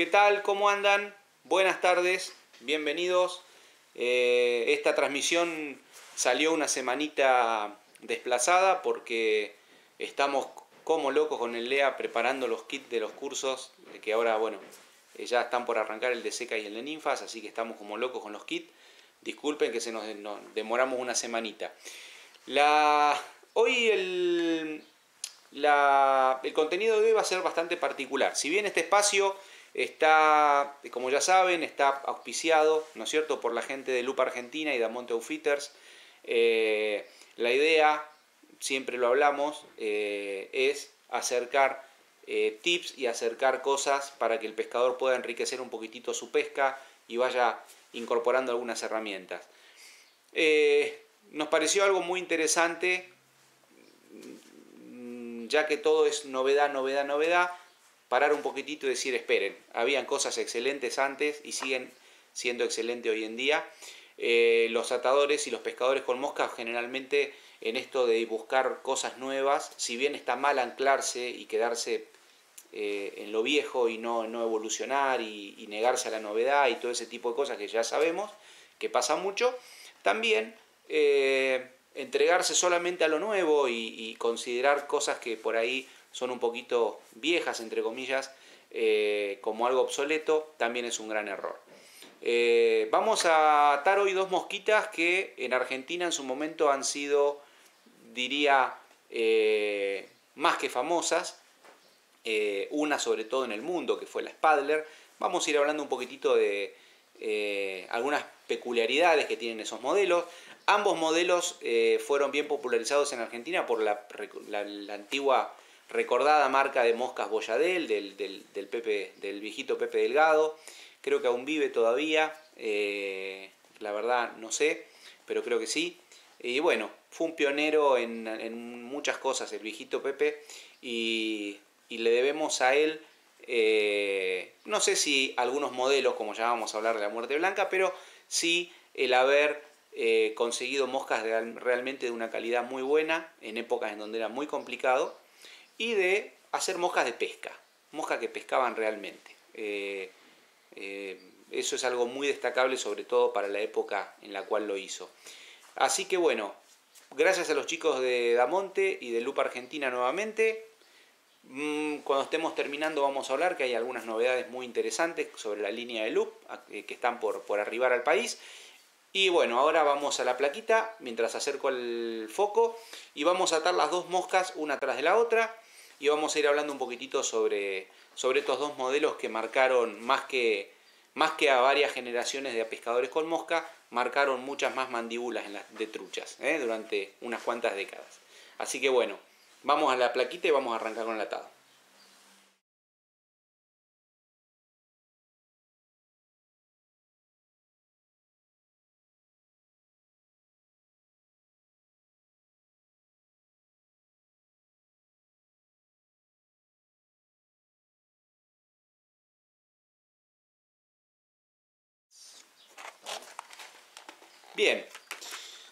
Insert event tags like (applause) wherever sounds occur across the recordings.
¿Qué tal? ¿Cómo andan? Buenas tardes, bienvenidos. Eh, esta transmisión salió una semanita desplazada porque estamos como locos con el LEA preparando los kits de los cursos, que ahora, bueno, eh, ya están por arrancar el de SECA y el de Ninfas, así que estamos como locos con los kits. Disculpen que se nos, demoramos una semanita. La, hoy el, el contenido de hoy va a ser bastante particular. Si bien este espacio está, como ya saben, está auspiciado, ¿no es cierto?, por la gente de Lupa Argentina y de Monte Outfitters. Eh, la idea, siempre lo hablamos, eh, es acercar eh, tips y acercar cosas para que el pescador pueda enriquecer un poquitito su pesca y vaya incorporando algunas herramientas. nos pareció algo muy interesante ya que todo es novedad, novedad, novedad, parar un poquitito y decir, esperen, habían cosas excelentes antes y siguen siendo excelentes hoy en día. Eh, los atadores y los pescadores con moscas generalmente en esto de buscar cosas nuevas, si bien está mal anclarse y quedarse eh, en lo viejo y no, no evolucionar y, negarse a la novedad y todo ese tipo de cosas que ya sabemos que pasa mucho, también eh, entregarse solamente a lo nuevo y, considerar cosas que por ahí son un poquito viejas, entre comillas, eh, como algo obsoleto, también es un gran error. Eh, vamos a atar hoy dos mosquitas que en Argentina en su momento han sido, diría, eh, más que famosas. una sobre todo en el mundo, que fue la Spadler. Vamos a ir hablando un poquitito de algunas peculiaridades que tienen esos modelos. Ambos modelos fueron bien popularizados en Argentina por la, antigua recordada marca de moscas Boyadel, del, del, Pepe, del viejito Pepe Delgado. Creo que aún vive todavía, eh, la verdad no sé, pero creo que sí. Y bueno, fue un pionero en, muchas cosas el viejito Pepe y, le debemos a él, eh, no sé si algunos modelos, como ya vamos a hablar de la muerte blanca, pero sí el haber eh, conseguido moscas realmente de una calidad muy buena en épocas en donde era muy complicado y de hacer moscas de pesca, moscas que pescaban realmente. Eh, eh, eso es algo muy destacable sobre todo para la época en la cual lo hizo. Así que bueno, gracias a los chicos de Damonte y de Lupa Argentina nuevamente. Mm, cuando estemos terminando vamos a hablar que hay algunas novedades muy interesantes sobre la línea de Loop que están por, por arribar al país y bueno, ahora vamos a la plaquita mientras acerco el foco y vamos a atar las dos moscas una tras de la otra y vamos a ir hablando un poquitito sobre, sobre estos dos modelos que marcaron más que, más que a varias generaciones de pescadores con mosca, marcaron muchas más mandíbulas en las, de truchas ¿eh? durante unas cuantas décadas. Así que bueno, vamos a la plaquita y vamos a arrancar con el atado. Bien,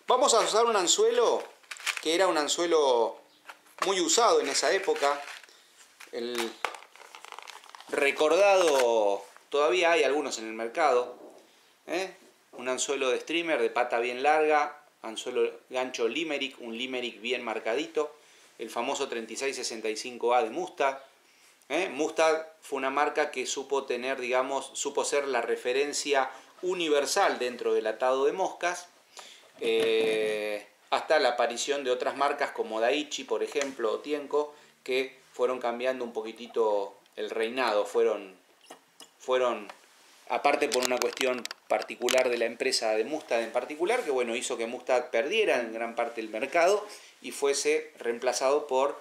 vamos a usar un anzuelo que era un anzuelo muy usado en esa época. El recordado, todavía hay algunos en el mercado. ¿eh? Un anzuelo de streamer de pata bien larga, anzuelo gancho Limerick, un Limerick bien marcadito. El famoso 3665A de Mustad. ¿eh? Mustad fue una marca que supo tener, digamos, supo ser la referencia universal dentro del atado de moscas, eh, hasta la aparición de otras marcas como Daichi, por ejemplo, o Tienko, que fueron cambiando un poquitito el reinado, fueron, fueron aparte por una cuestión particular de la empresa de Mustad en particular, que bueno, hizo que Mustad perdiera en gran parte el mercado y fuese reemplazado por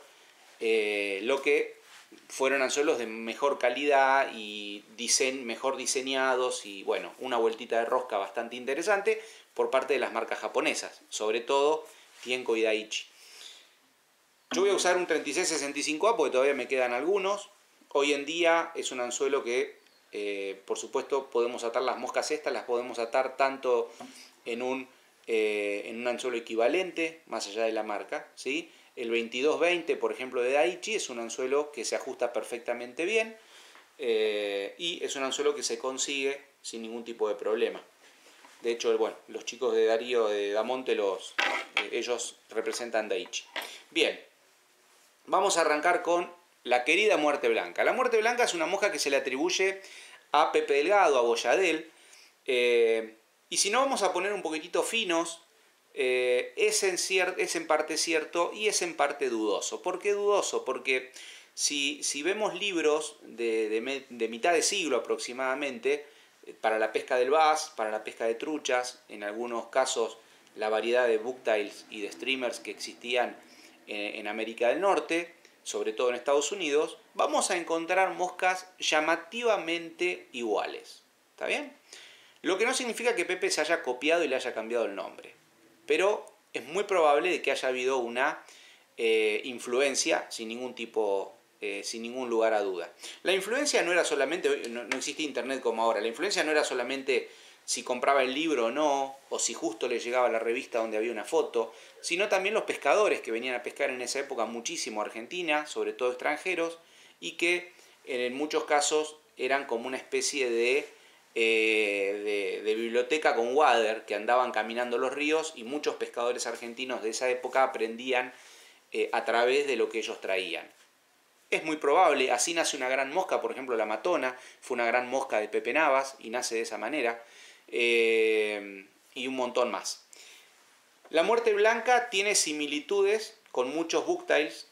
eh, lo que fueron anzuelos de mejor calidad y mejor diseñados y bueno, una vueltita de rosca bastante interesante por parte de las marcas japonesas, sobre todo Tienko y Daichi. Yo voy a usar un 3665A porque todavía me quedan algunos. Hoy en día es un anzuelo que, eh, por supuesto, podemos atar las moscas estas, las podemos atar tanto en un, eh, en un anzuelo equivalente, más allá de la marca, ¿sí? El 2220, por ejemplo, de Daichi es un anzuelo que se ajusta perfectamente bien. Eh, y es un anzuelo que se consigue sin ningún tipo de problema. De hecho, bueno, los chicos de Darío de Damonte, los, eh, ellos representan Daichi. Bien, vamos a arrancar con la querida muerte blanca. La muerte blanca es una mosca que se le atribuye a Pepe Delgado, a Boyadel. Eh, y si no vamos a poner un poquitito finos, eh, es, en es, en parte cierto y es en parte dudoso. ¿Por qué dudoso? Porque si, vemos libros de, mitad de siglo aproximadamente, eh, para la pesca del bass, para la pesca de truchas, en algunos casos la variedad de booktails y de streamers que existían en América del Norte, sobre todo en Estados Unidos, vamos a encontrar moscas llamativamente iguales. ¿Está bien? Lo que no significa que Pepe se haya copiado y le haya cambiado el nombre. Pero es muy probable de que haya habido una eh, influencia sin ningún tipo, eh, sin ningún lugar a duda. La influencia no era solamente, no, no existe internet como ahora, la influencia no era solamente si compraba el libro o no, o si justo le llegaba la revista donde había una foto, sino también los pescadores que venían a pescar en esa época muchísimo a Argentina, sobre todo extranjeros, y que en muchos casos eran como una especie de, eh, de, biblioteca con water, que andaban caminando los ríos y muchos pescadores argentinos de esa época aprendían eh, a través de lo que ellos traían. Es muy probable, así nace una gran mosca, por ejemplo la matona, fue una gran mosca de Pepe Navas y nace de esa manera. Eh, y un montón más. La muerte blanca tiene similitudes con muchos booktails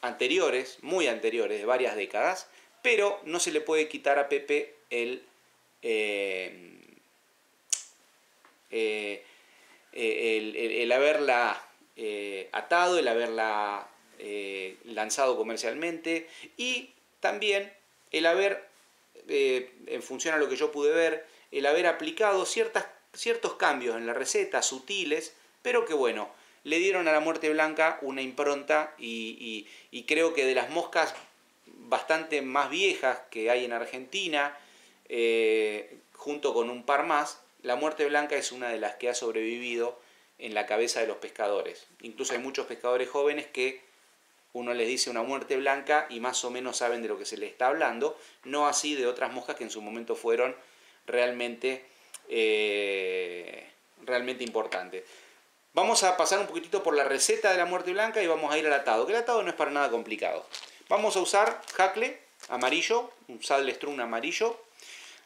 anteriores, muy anteriores, de varias décadas, pero no se le puede quitar a Pepe el, eh, eh, el, haberla atado, el haberla lanzado comercialmente y también el haber, en función a lo que yo pude ver, el haber aplicado ciertas, ciertos cambios en la receta, sutiles, pero que bueno, le dieron a la muerte blanca una impronta y, creo que de las moscas bastante más viejas que hay en Argentina, eh, junto con un par más, la muerte blanca es una de las que ha sobrevivido en la cabeza de los pescadores. Incluso hay muchos pescadores jóvenes que uno les dice una muerte blanca y más o menos saben de lo que se les está hablando, no así de otras moscas que en su momento fueron realmente, eh, realmente importante. Vamos a pasar un poquitito por la receta de la muerte blanca y vamos a ir al atado, que el atado no es para nada complicado. Vamos a usar jacle amarillo, un sable strun amarillo.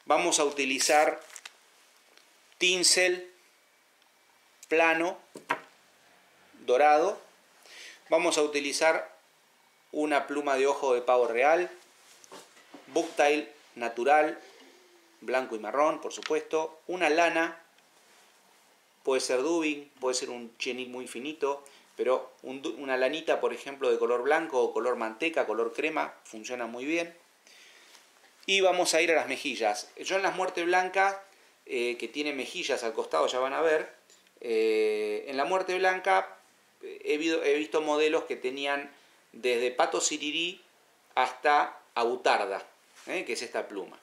Vamos a utilizar tinsel plano dorado. Vamos a utilizar una pluma de ojo de pavo real, booktail natural blanco y marrón, por supuesto, una lana, puede ser dubin, puede ser un chenil muy finito, pero una lanita, por ejemplo, de color blanco o color manteca, color crema, funciona muy bien. Y vamos a ir a las mejillas. Yo en las muerte blanca, eh, que tiene mejillas al costado, ya van a ver, eh, en la muerte blanca he, he, visto modelos que tenían desde pato sirirí hasta abutarda, eh, que es esta pluma.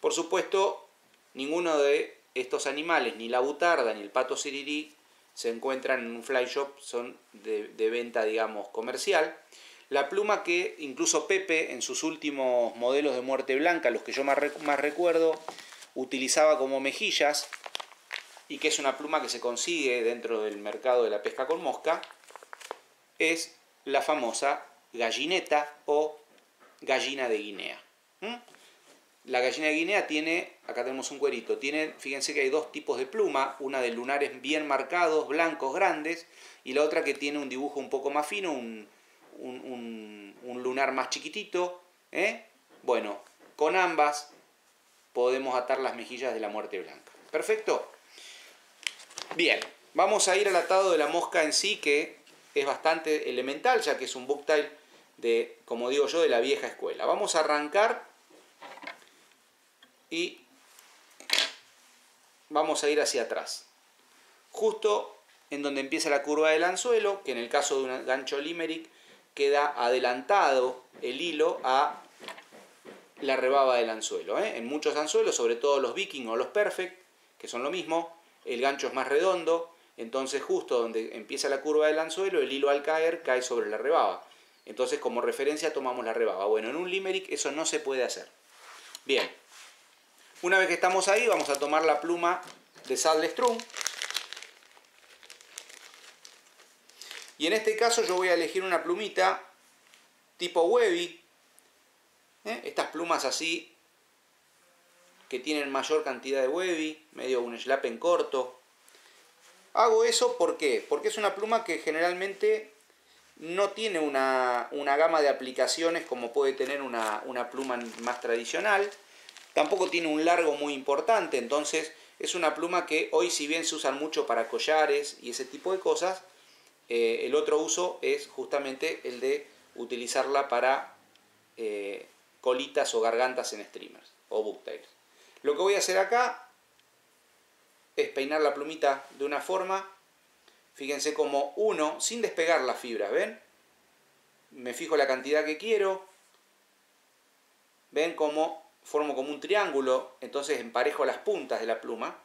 Por supuesto, ninguno de estos animales, ni la butarda ni el pato sirirí, se encuentran en un fly shop, son de, venta, digamos, comercial. La pluma que incluso Pepe en sus últimos modelos de muerte blanca, los que yo más, más recuerdo, utilizaba como mejillas y que es una pluma que se consigue dentro del mercado de la pesca con mosca, es la famosa gallineta o gallina de Guinea. La gallina de Guinea tiene, acá tenemos un cuerito, tiene, fíjense que hay dos tipos de pluma, una de lunares bien marcados, blancos, grandes, y la otra que tiene un dibujo un poco más fino, un, lunar más chiquitito. ¿eh? Bueno, con ambas podemos atar las mejillas de la muerte blanca. ¿Perfecto? Bien, vamos a ir al atado de la mosca en sí, que es bastante elemental, ya que es un booktail de, como digo yo, de la vieja escuela. Vamos a arrancar y vamos a ir hacia atrás. Justo en donde empieza la curva del anzuelo, que en el caso de un gancho limerick queda adelantado el hilo a la rebaba del anzuelo. ¿eh? En muchos anzuelos, sobre todo los viking o los perfect, que son lo mismo, el gancho es más redondo, entonces justo donde empieza la curva del anzuelo, el hilo al caer cae sobre la rebaba. Entonces como referencia tomamos la rebaba. Bueno, en un limerick eso no se puede hacer. Bien, una vez que estamos ahí vamos a tomar la pluma de Saddlestrung. Y en este caso yo voy a elegir una plumita tipo Webby. ¿eh? Estas plumas así que tienen mayor cantidad de Webby, medio un en corto. Hago eso ¿por qué? porque es una pluma que generalmente no tiene una, gama de aplicaciones como puede tener una, una pluma más tradicional. Tampoco tiene un largo muy importante, entonces es una pluma que hoy si bien se usan mucho para collares y ese tipo de cosas, eh, el otro uso es justamente el de utilizarla para eh, colitas o gargantas en streamers o booktails. Lo que voy a hacer acá es peinar la plumita de una forma, fíjense como uno, sin despegar la fibra, ¿ven? Me fijo la cantidad que quiero, ven cómo formo como un triángulo, entonces emparejo las puntas de la pluma,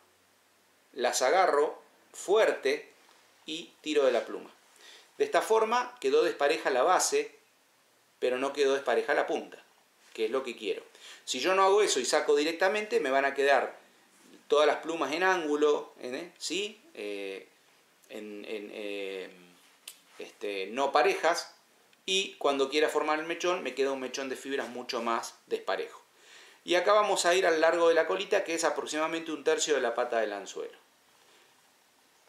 las agarro fuerte y tiro de la pluma. De esta forma quedó despareja la base, pero no quedó despareja la punta, que es lo que quiero. Si yo no hago eso y saco directamente, me van a quedar todas las plumas en ángulo, ¿eh? ¿sí? Eh, en, eh, este, no parejas, y cuando quiera formar el mechón, me queda un mechón de fibras mucho más desparejo. Y acá vamos a ir al largo de la colita, que es aproximadamente un tercio de la pata del anzuelo.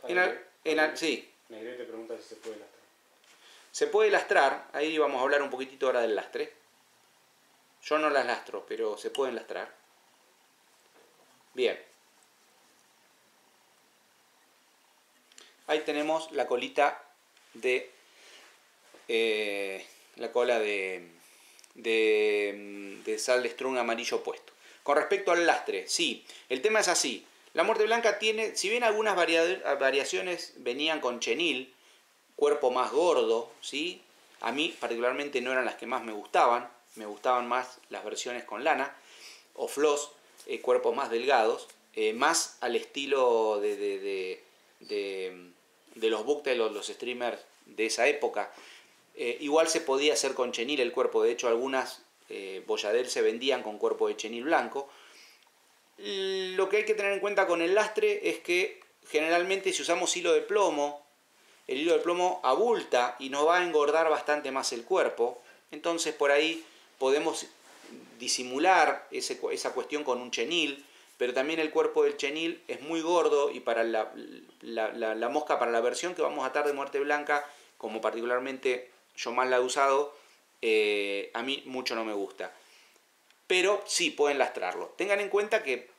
En sí. te pregunta si se puede lastrar. Se puede lastrar, ahí vamos a hablar un poquitito ahora del lastre. Yo no las lastro, pero se pueden lastrar. Bien. Ahí tenemos la colita de... Eh, la cola de, de, de sal de strung amarillo puesto. Con respecto al lastre, sí, el tema es así. La muerte blanca tiene, si bien algunas variaciones venían con chenil, cuerpo más gordo, ¿sí? a mí particularmente no eran las que más me gustaban, me gustaban más las versiones con lana o floss, eh, cuerpos más delgados, eh, más al estilo de, de, de, los booktails, los streamers de esa época. Eh, igual se podía hacer con chenil el cuerpo, de hecho algunas eh, se vendían con cuerpo de chenil blanco. Lo que hay que tener en cuenta con el lastre es que generalmente si usamos hilo de plomo, el hilo de plomo abulta y nos va a engordar bastante más el cuerpo. Entonces por ahí podemos disimular esa cuestión con un chenil, pero también el cuerpo del chenil es muy gordo y para la, la, mosca, para la versión que vamos a atar de muerte blanca, como particularmente yo más la he usado, eh, a mí mucho no me gusta. Pero sí pueden lastrarlo. Tengan en cuenta que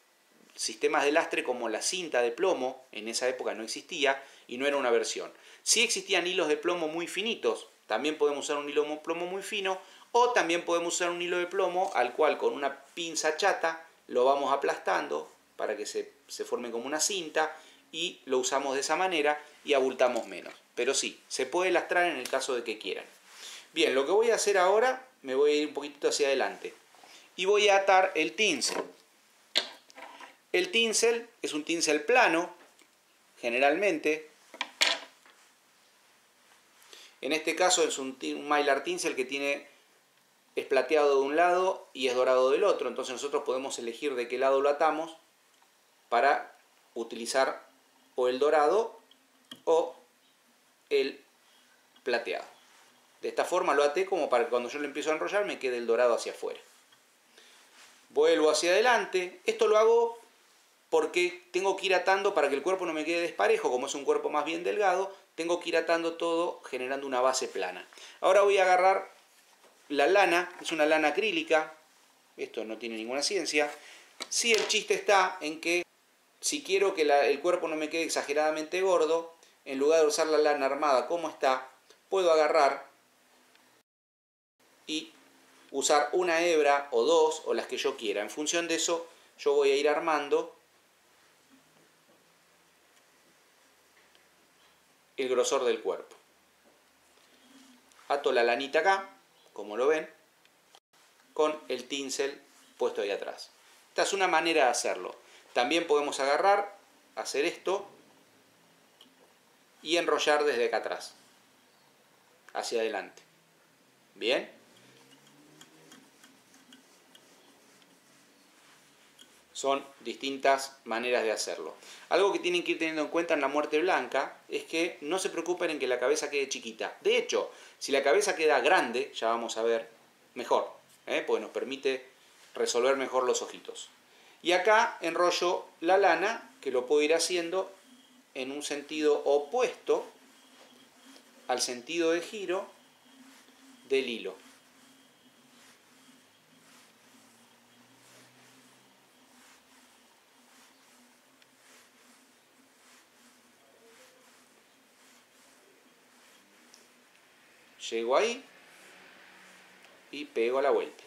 sistemas de lastre como la cinta de plomo en esa época no existía y no era una versión. Sí existían hilos de plomo muy finitos, también podemos usar un hilo de plomo muy fino, o también podemos usar un hilo de plomo al cual con una pinza chata lo vamos aplastando para que se, forme como una cinta y lo usamos de esa manera y abultamos menos. Pero sí, se puede lastrar en el caso de que quieran. Bien, lo que voy a hacer ahora, me voy a ir un poquitito hacia adelante. Y voy a atar el tinsel. El tinsel es un tinsel plano, generalmente. En este caso es un, mylar tinsel que tiene es plateado de un lado y es dorado del otro. Entonces nosotros podemos elegir de qué lado lo atamos para utilizar o el dorado o el plateado. De esta forma lo até como para que cuando yo lo empiezo a enrollar me quede el dorado hacia afuera. Vuelvo hacia adelante. Esto lo hago porque tengo que ir atando para que el cuerpo no me quede desparejo, como es un cuerpo más bien delgado, tengo que ir atando todo generando una base plana. Ahora voy a agarrar la lana es una lana acrílica, esto no tiene ninguna ciencia. Sí, el chiste está en que si quiero que el cuerpo no me quede exageradamente gordo, en lugar de usar la lana armada como está, puedo agarrar y usar una hebra o dos o las que yo quiera. En función de eso, yo voy a ir armando el grosor del cuerpo. Ato la lanita acá como lo ven, con el tinsel puesto ahí atrás. Esta es una manera de hacerlo. También podemos agarrar, hacer esto y enrollar desde acá atrás, hacia adelante. ¿Bien? Son distintas maneras de hacerlo. Algo que tienen que ir teniendo en cuenta en la muerte blanca es que no se preocupen en que la cabeza quede chiquita. De hecho, si la cabeza queda grande, ya vamos a ver, mejor, ¿eh? porque nos permite resolver mejor los ojitos. Y acá enrollo la lana, que lo puedo ir haciendo en un sentido opuesto al sentido de giro del hilo. Llego ahí y pego a la vuelta.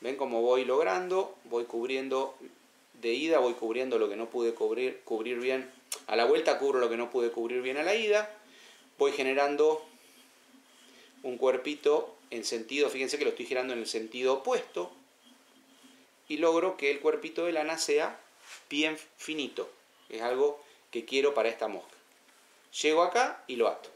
¿Ven cómo voy logrando? Voy cubriendo de ida, voy cubriendo lo que no pude cubrir, cubrir bien. A la vuelta cubro lo que no pude cubrir bien a la ida. Voy generando un cuerpito en sentido, fíjense que lo estoy girando en el sentido opuesto. Y logro que el cuerpito de lana sea bien finito. Es algo que quiero para esta mosca. Llego acá y lo ato.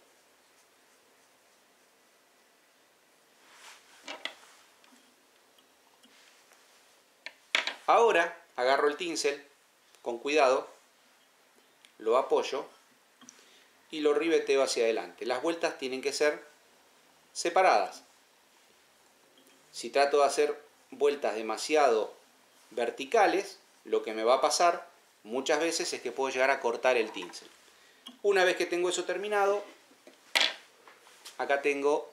Ahora agarro el tinsel con cuidado, lo apoyo y lo ribeteo hacia adelante. Las vueltas tienen que ser separadas. Si trato de hacer vueltas demasiado verticales, lo que me va a pasar muchas veces es que puedo llegar a cortar el tinsel. Una vez que tengo eso terminado, acá tengo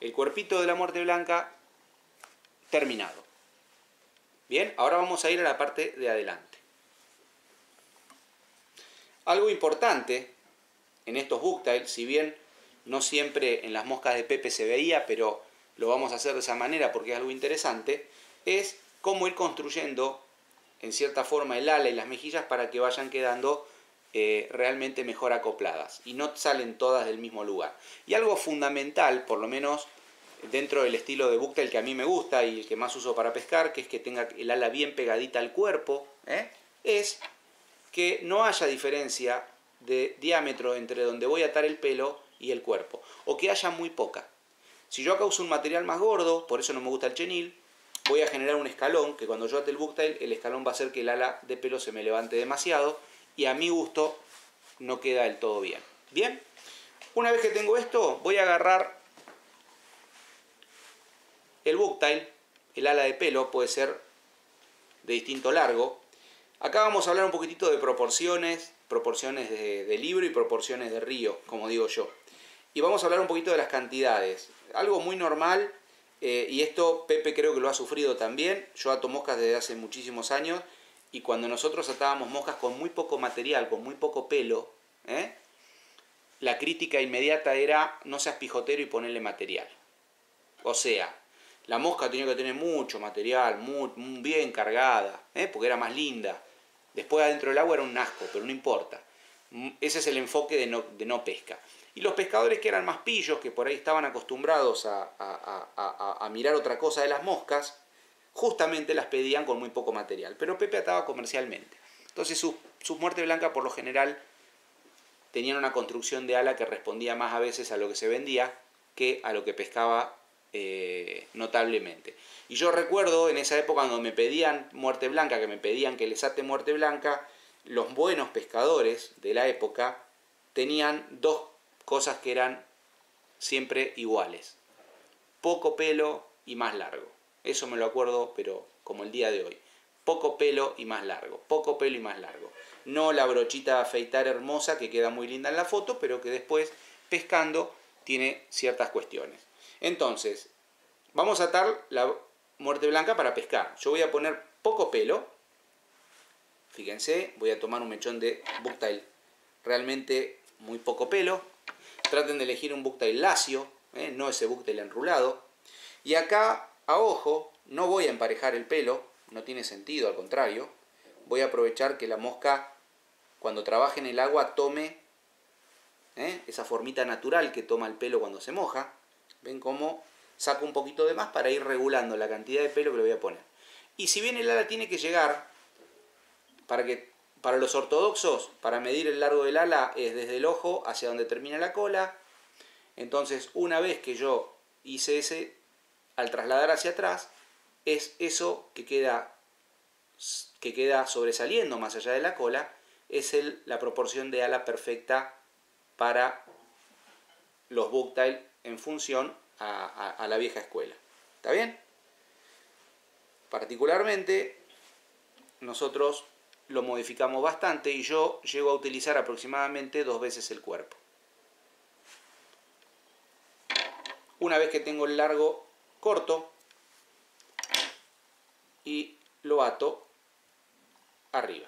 el cuerpito de la muerte blanca terminado. Bien, ahora vamos a ir a la parte de adelante. Algo importante en estos booktails, si bien no siempre en las moscas de Pepe se veía, pero lo vamos a hacer de esa manera porque es algo interesante, es cómo ir construyendo en cierta forma el ala y las mejillas para que vayan quedando eh, realmente mejor acopladas y no salen todas del mismo lugar. Y algo fundamental, por lo menos dentro del estilo de bucktail que a mí me gusta y el que más uso para pescar, que es que tenga el ala bien pegadita al cuerpo, ¿eh? es que no haya diferencia de diámetro entre donde voy a atar el pelo y el cuerpo, o que haya muy poca. Si yo acá uso un material más gordo, por eso no me gusta el chenil, voy a generar un escalón, que cuando yo ate el bucktail, el escalón va a hacer que el ala de pelo se me levante demasiado, y a mi gusto no queda del todo bien. Bien, una vez que tengo esto, voy a agarrar el booktail, el ala de pelo, puede ser de distinto largo. Acá vamos a hablar un poquitito de proporciones, proporciones de, libro y proporciones de río, como digo yo. Y vamos a hablar un poquito de las cantidades. Algo muy normal, eh, y esto Pepe creo que lo ha sufrido también. Yo ato moscas desde hace muchísimos años, y cuando nosotros atábamos moscas con muy poco material, con muy poco pelo, ¿eh? la crítica inmediata era no seas pijotero y ponerle material. O sea, la mosca tenía que tener mucho material, muy, bien cargada, ¿eh? porque era más linda. Después adentro del agua era un asco, pero no importa. Mm, ese es el enfoque de no, de no pesca. Y los pescadores que eran más pillos, que por ahí estaban acostumbrados a, mirar otra cosa de las moscas, justamente las pedían con muy poco material. Pero Pepe ataba comercialmente. Entonces sus, sus muertes blancas por lo general tenían una construcción de ala que respondía más a veces a lo que se vendía que a lo que pescaba eh, notablemente. Y yo recuerdo en esa época cuando me pedían muerte blanca, que me pedían que les ate muerte blanca, los buenos pescadores de la época tenían dos cosas que eran siempre iguales. Poco pelo y más largo. Eso me lo acuerdo, pero como el día de hoy. Poco pelo y más largo. Poco pelo y más largo. No la brochita de afeitar hermosa que queda muy linda en la foto, pero que después pescando tiene ciertas cuestiones. Entonces, vamos a atar la muerte blanca para pescar. Yo voy a poner poco pelo. Fíjense, voy a tomar un mechón de bucktail realmente muy poco pelo. Traten de elegir un bucktail lacio, ¿eh? no ese bucktail enrulado. Y acá, a ojo, no voy a emparejar el pelo, no tiene sentido, al contrario. Voy a aprovechar que la mosca, cuando trabaje en el agua, tome ¿eh? esa formita natural que toma el pelo cuando se moja. Ven cómo saco un poquito de más para ir regulando la cantidad de pelo que le voy a poner. Y si bien el ala tiene que llegar, para, que, para los ortodoxos, para medir el largo del ala es desde el ojo hacia donde termina la cola. Entonces, una vez que yo hice ese, al trasladar hacia atrás, es eso que queda que queda sobresaliendo más allá de la cola es la proporción de ala perfecta para los booktail en función a, la vieja escuela. ¿Está bien? Particularmente, nosotros lo modificamos bastante y yo llego a utilizar aproximadamente dos veces el cuerpo. Una vez que tengo el largo corto y lo ato arriba.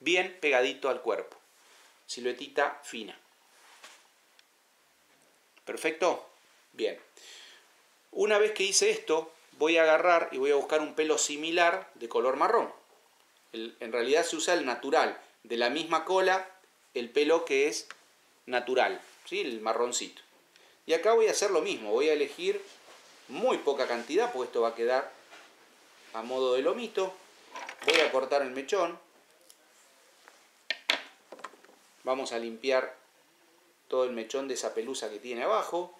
Bien pegadito al cuerpo. Siluetita fina. ¿Perfecto? Bien. Una vez que hice esto, voy a agarrar y voy a buscar un pelo similar de color marrón. en realidad se usa el natural, de la misma cola, el pelo que es natural, ¿sí? el marroncito. Y acá voy a hacer lo mismo, voy a elegir muy poca cantidad, porque esto va a quedar a modo de lomito. Voy a cortar el mechón. Vamos a limpiar todo el mechón de esa pelusa que tiene abajo.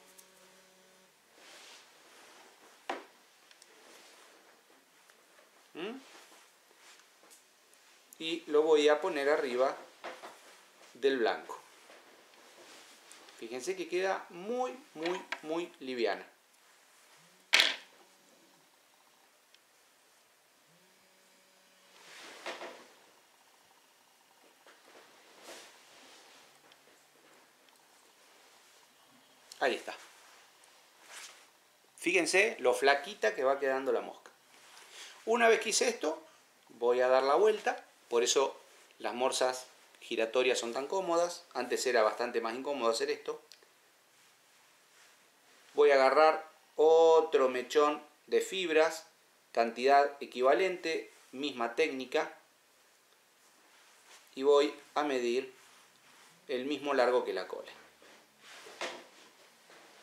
¿Mm? Y lo voy a poner arriba del blanco. Fíjense que queda muy, muy, muy liviana. Ahí está. Fíjense lo flaquita que va quedando la mosca. Una vez que hice esto, voy a dar la vuelta. Por eso las morsas giratorias son tan cómodas. Antes era bastante más incómodo hacer esto. Voy a agarrar otro mechón de fibras, cantidad equivalente, misma técnica. Y voy a medir el mismo largo que la cola.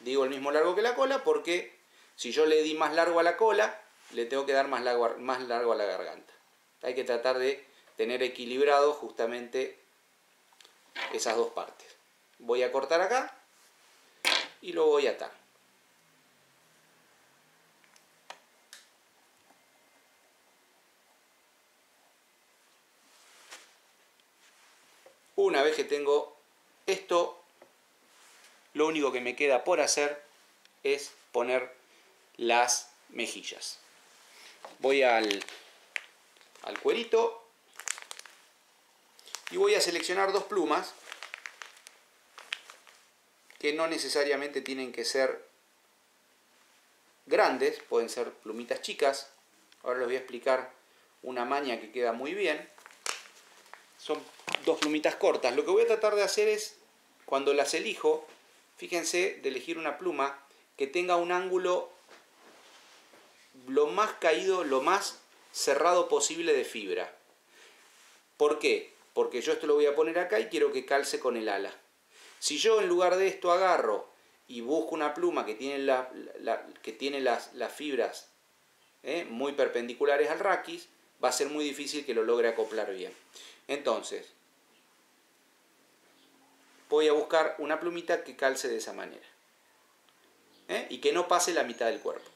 Digo el mismo largo que la cola porque si yo le di más largo a la cola, le tengo que dar más largo, más largo a la garganta. Hay que tratar de tener equilibrado justamente esas dos partes. Voy a cortar acá y lo voy a atar. Una vez que tengo esto lo único que me queda por hacer es poner las mejillas. Voy al, al cuerito y voy a seleccionar dos plumas que no necesariamente tienen que ser grandes, pueden ser plumitas chicas. Ahora les voy a explicar una maña que queda muy bien. Son dos plumitas cortas. Lo que voy a tratar de hacer es, cuando las elijo, fíjense de elegir una pluma que tenga un ángulo lo más caído, lo más cerrado posible de fibra. ¿Por qué? Porque yo esto lo voy a poner acá y quiero que calce con el ala. Si yo en lugar de esto agarro y busco una pluma que tiene, que tiene las, fibras ¿eh? muy perpendiculares al raquis, va a ser muy difícil que lo logre acoplar bien. Entonces, voy a buscar una plumita que calce de esa manera. ¿eh? Y que no pase la mitad del cuerpo.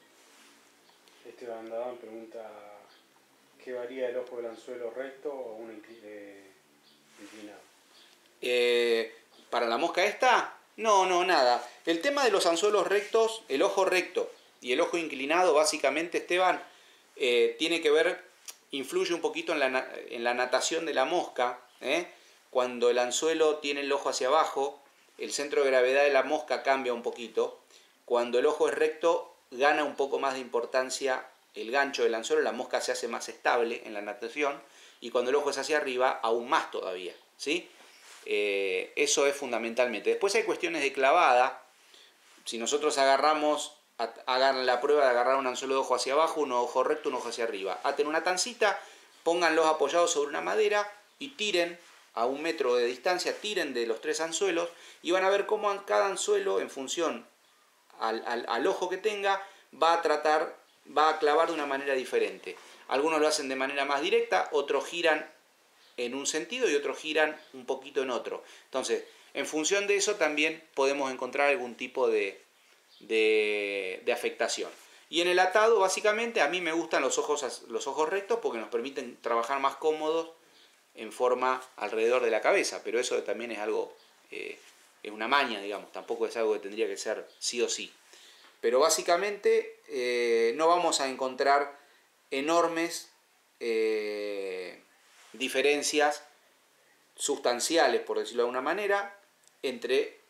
Esteban Daban pregunta, ¿qué varía el ojo del anzuelo recto o uno eh, inclinado? Eh, ¿Para la mosca esta? No, no, nada. El tema de los anzuelos rectos, el ojo recto y el ojo inclinado, básicamente, Esteban, tiene que ver, influye un poquito en la, en la natación de la mosca. ¿eh? Cuando el anzuelo tiene el ojo hacia abajo, el centro de gravedad de la mosca cambia un poquito. Cuando el ojo es recto, gana un poco más de importancia el gancho del anzuelo, la mosca se hace más estable en la natación. Y cuando el ojo es hacia arriba, aún más todavía. ¿sí? Eh, eso es fundamentalmente. Después hay cuestiones de clavada. Si nosotros agarramos, hagan la prueba de agarrar un anzuelo de ojo hacia abajo, un ojo recto, un ojo hacia arriba. Aten una tancita, pónganlos apoyados sobre una madera y tiren a un metro de distancia, tiren de los tres anzuelos y van a ver cómo cada anzuelo, en función al, ojo que tenga, va a tratar, va a clavar de una manera diferente. Algunos lo hacen de manera más directa, otros giran en un sentido y otros giran un poquito en otro. Entonces, en función de eso también podemos encontrar algún tipo de, de afectación. Y en el atado, básicamente, a mí me gustan los ojos, los ojos rectos porque nos permiten trabajar más cómodos en forma alrededor de la cabeza, pero eso también es algo, eh, es una maña, digamos, tampoco es algo que tendría que ser sí o sí. Pero básicamente eh, no vamos a encontrar enormes eh, diferencias sustanciales, por decirlo de alguna manera, entre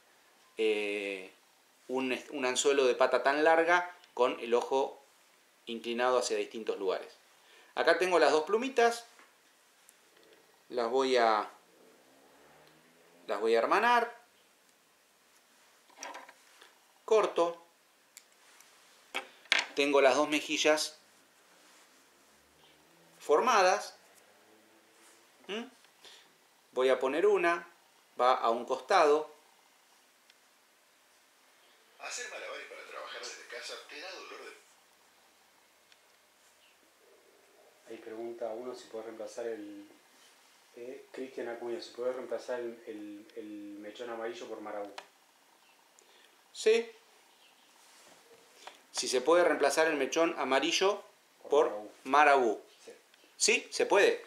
un, un anzuelo de pata tan larga con el ojo inclinado hacia distintos lugares. Acá tengo las dos plumitas, las voy a las voy a hermanar. Corto. Tengo las dos mejillas formadas. ¿Mm? voy a poner una va a un costado. Hacer malabares para trabajar desde casa te da dolor de ahí pregunta uno si puede reemplazar el eh, Cristian Acuña, ¿se puede reemplazar el, el, mechón amarillo por marabú? Sí. Si se puede reemplazar el mechón amarillo por, marabú. Sí. se puede.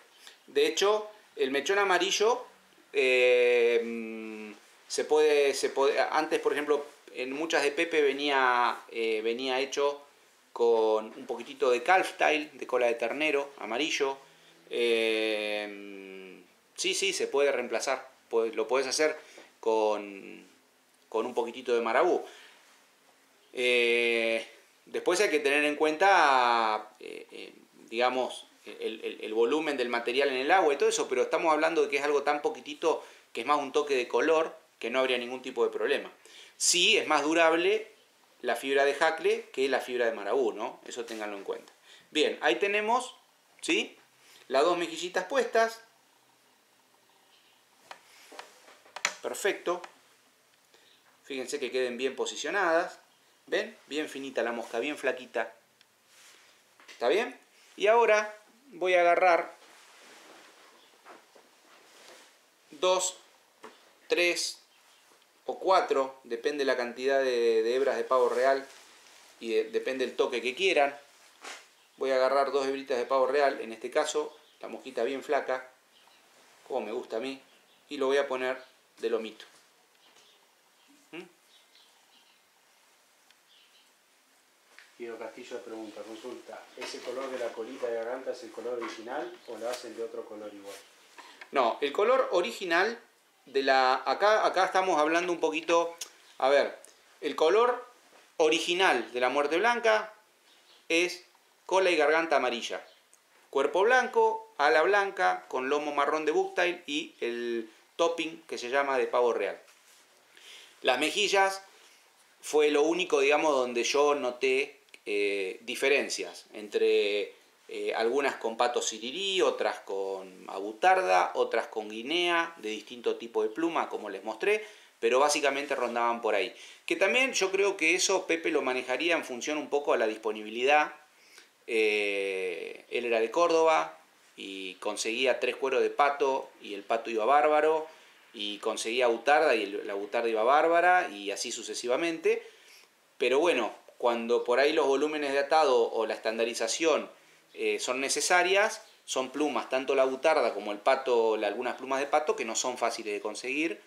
De hecho, el mechón amarillo eh, se, puede, se puede. Antes, por ejemplo, en muchas de Pepe venía, eh, venía hecho con un poquitito de calf de cola de ternero, amarillo. Eh, Sí, sí, se puede reemplazar. Lo puedes hacer con, un poquitito de marabú. Eh, después hay que tener en cuenta, eh, eh, digamos, el, volumen del material en el agua y todo eso, pero estamos hablando de que es algo tan poquitito que es más un toque de color que no habría ningún tipo de problema. Sí, es más durable la fibra de jacle que la fibra de marabú, ¿no? Eso ténganlo en cuenta. Bien, ahí tenemos, ¿sí? Las dos mejillitas puestas, perfecto. Fíjense que queden bien posicionadas. ¿Ven? Bien finita la mosca, bien flaquita. ¿Está bien? Y ahora voy a agarrar dos, tres o cuatro, depende la cantidad de, hebras de pavo real y depende el toque que quieran. Voy a agarrar dos hebritas de pavo real, en este caso la mosquita bien flaca, como me gusta a mí, y lo voy a poner del omito. ¿Mm? Castillo pregunta, consulta, ¿ese color de la colita de garganta es el color original o lo hacen de otro color igual? No, el color original de la... Acá, acá estamos hablando un poquito... A ver, el color original de la muerte blanca es cola y garganta amarilla. Cuerpo blanco, ala blanca, con lomo marrón de bucktail y el topping que se llama de pavo real. Las mejillas fue lo único, digamos, donde yo noté eh, diferencias entre eh, algunas con pato sirirí, otras con abutarda, otras con guinea, de distinto tipo de pluma, como les mostré, pero básicamente rondaban por ahí. Que también yo creo que eso Pepe lo manejaría en función un poco a la disponibilidad. Eh, él era de Córdoba, y conseguía tres cueros de pato y el pato iba bárbaro y conseguía butarda y la butarda iba bárbara y así sucesivamente. Pero bueno, cuando por ahí los volúmenes de atado o la estandarización eh, son necesarias, son plumas, tanto la butarda como el pato, algunas plumas de pato, que no son fáciles de conseguir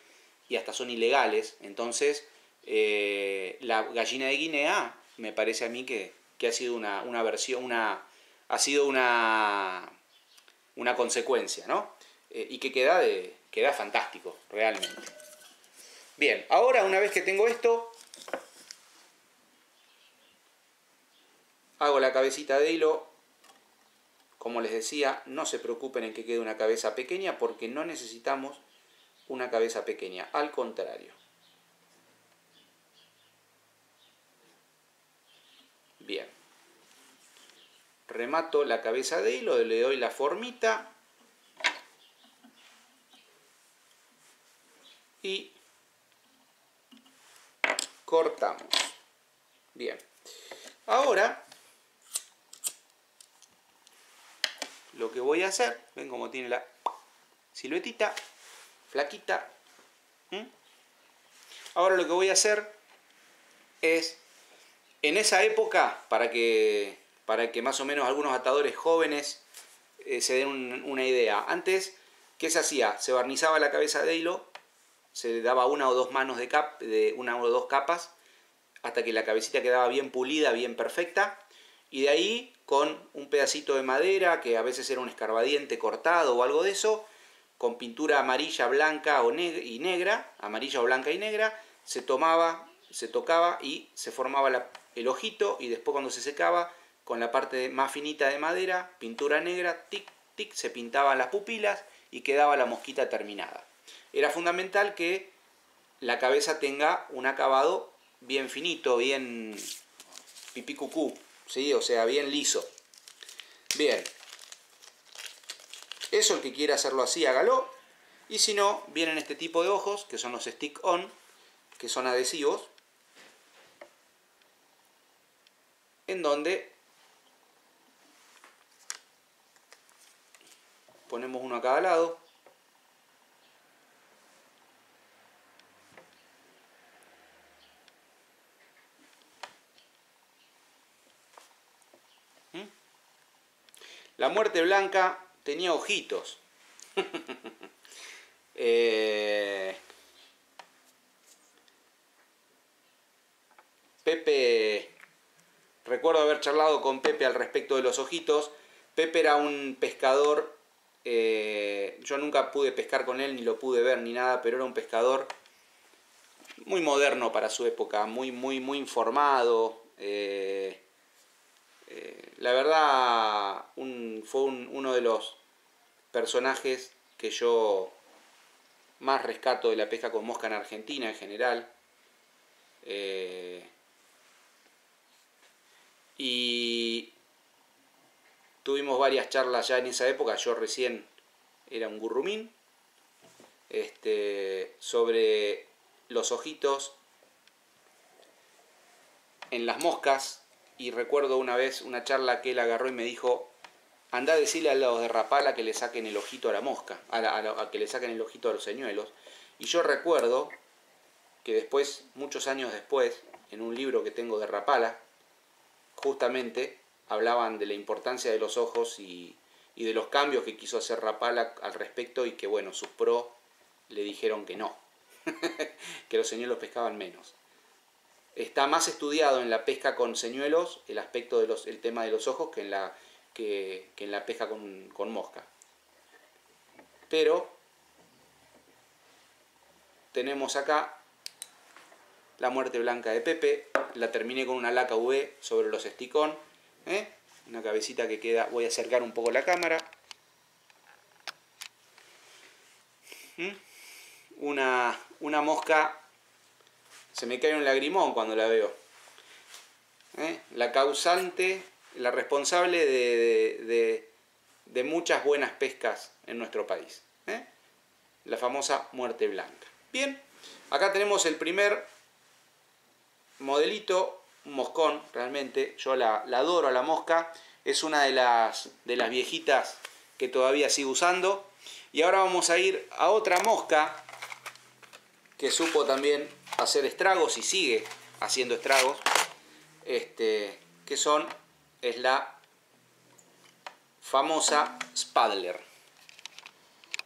y hasta son ilegales. Entonces, eh, la gallina de Guinea me parece a mí que, ha sido una, una versión, una, ha sido una, una consecuencia, ¿no? Eh, y que queda, queda fantástico, realmente. Bien, ahora una vez que tengo esto, hago la cabecita de hilo. Como les decía, no se preocupen en que quede una cabeza pequeña porque no necesitamos una cabeza pequeña, al contrario. Bien remato la cabeza de hilo, le doy la formita y cortamos. Bien. Ahora, lo que voy a hacer, ven cómo tiene la siluetita, flaquita. Ahora lo que voy a hacer es En esa época, para que, para que más o menos algunos atadores jóvenes eh, se den una idea, antes, ¿qué se hacía? Se barnizaba la cabeza de hilo, se daba una o dos manos de, cap, de una o dos capas, hasta que la cabecita quedaba bien pulida, bien perfecta, y de ahí con un pedacito de madera, que a veces era un escarbadiente cortado o algo de eso, con pintura amarilla, blanca o y negra, amarilla o blanca y negra, se tomaba, se tocaba y se formaba el ojito y después cuando se secaba, con la parte más finita de madera, pintura negra, tic, tic, se pintaban las pupilas y quedaba la mosquita terminada. Era fundamental que la cabeza tenga un acabado bien finito, bien pipí cucú, ¿sí? o sea, bien liso. Bien, eso el que quiera hacerlo así, hágalo. Y si no, vienen este tipo de ojos, que son los stick-on, que son adhesivos, en donde ponemos uno a cada lado. ¿Mm? La muerte blanca tenía ojitos. (laughs) Eh, Pepe, recuerdo haber charlado con Pepe al respecto de los ojitos. Pepe era un pescador, eh, yo nunca pude pescar con él, ni lo pude ver, ni nada, pero era un pescador muy moderno para su época, muy, muy, muy informado. Eh, la verdad, fue uno de los personajes que yo más rescato de la pesca con mosca en Argentina en general. Eh, y tuvimos varias charlas ya en esa época, yo recién era un gurrumín, este, sobre los ojitos en las moscas y recuerdo una vez una charla que él agarró y me dijo, anda a decirle a los de Rapala que le saquen el ojito a la mosca, a, que le saquen el ojito a los señuelos. Y yo recuerdo que después, muchos años después, en un libro que tengo de Rapala, justamente hablaban de la importancia de los ojos y, de los cambios que quiso hacer Rapala al respecto y que bueno, sus pro le dijeron que no, (laughs) que los señuelos pescaban menos. Está más estudiado en la pesca con señuelos el aspecto de los, el tema de los ojos que en la, que, en la pesca con, con mosca. Pero tenemos acá la muerte blanca de Pepe, la terminé con una laca V sobre los esticón, ¿eh? una cabecita que queda, voy a acercar un poco la cámara, ¿Mm? una, una mosca se me cae un lagrimón cuando la veo. ¿Eh? La causante, la responsable de, muchas buenas pescas en nuestro país. ¿eh? La famosa muerte blanca. Bien, acá tenemos el primer modelito, un moscón, realmente. Yo la, adoro a la mosca. Es una de las, de las viejitas que todavía sigo usando. Y ahora vamos a ir a otra mosca que supo también hacer estragos y sigue haciendo estragos, este, que son, es la famosa Spadler.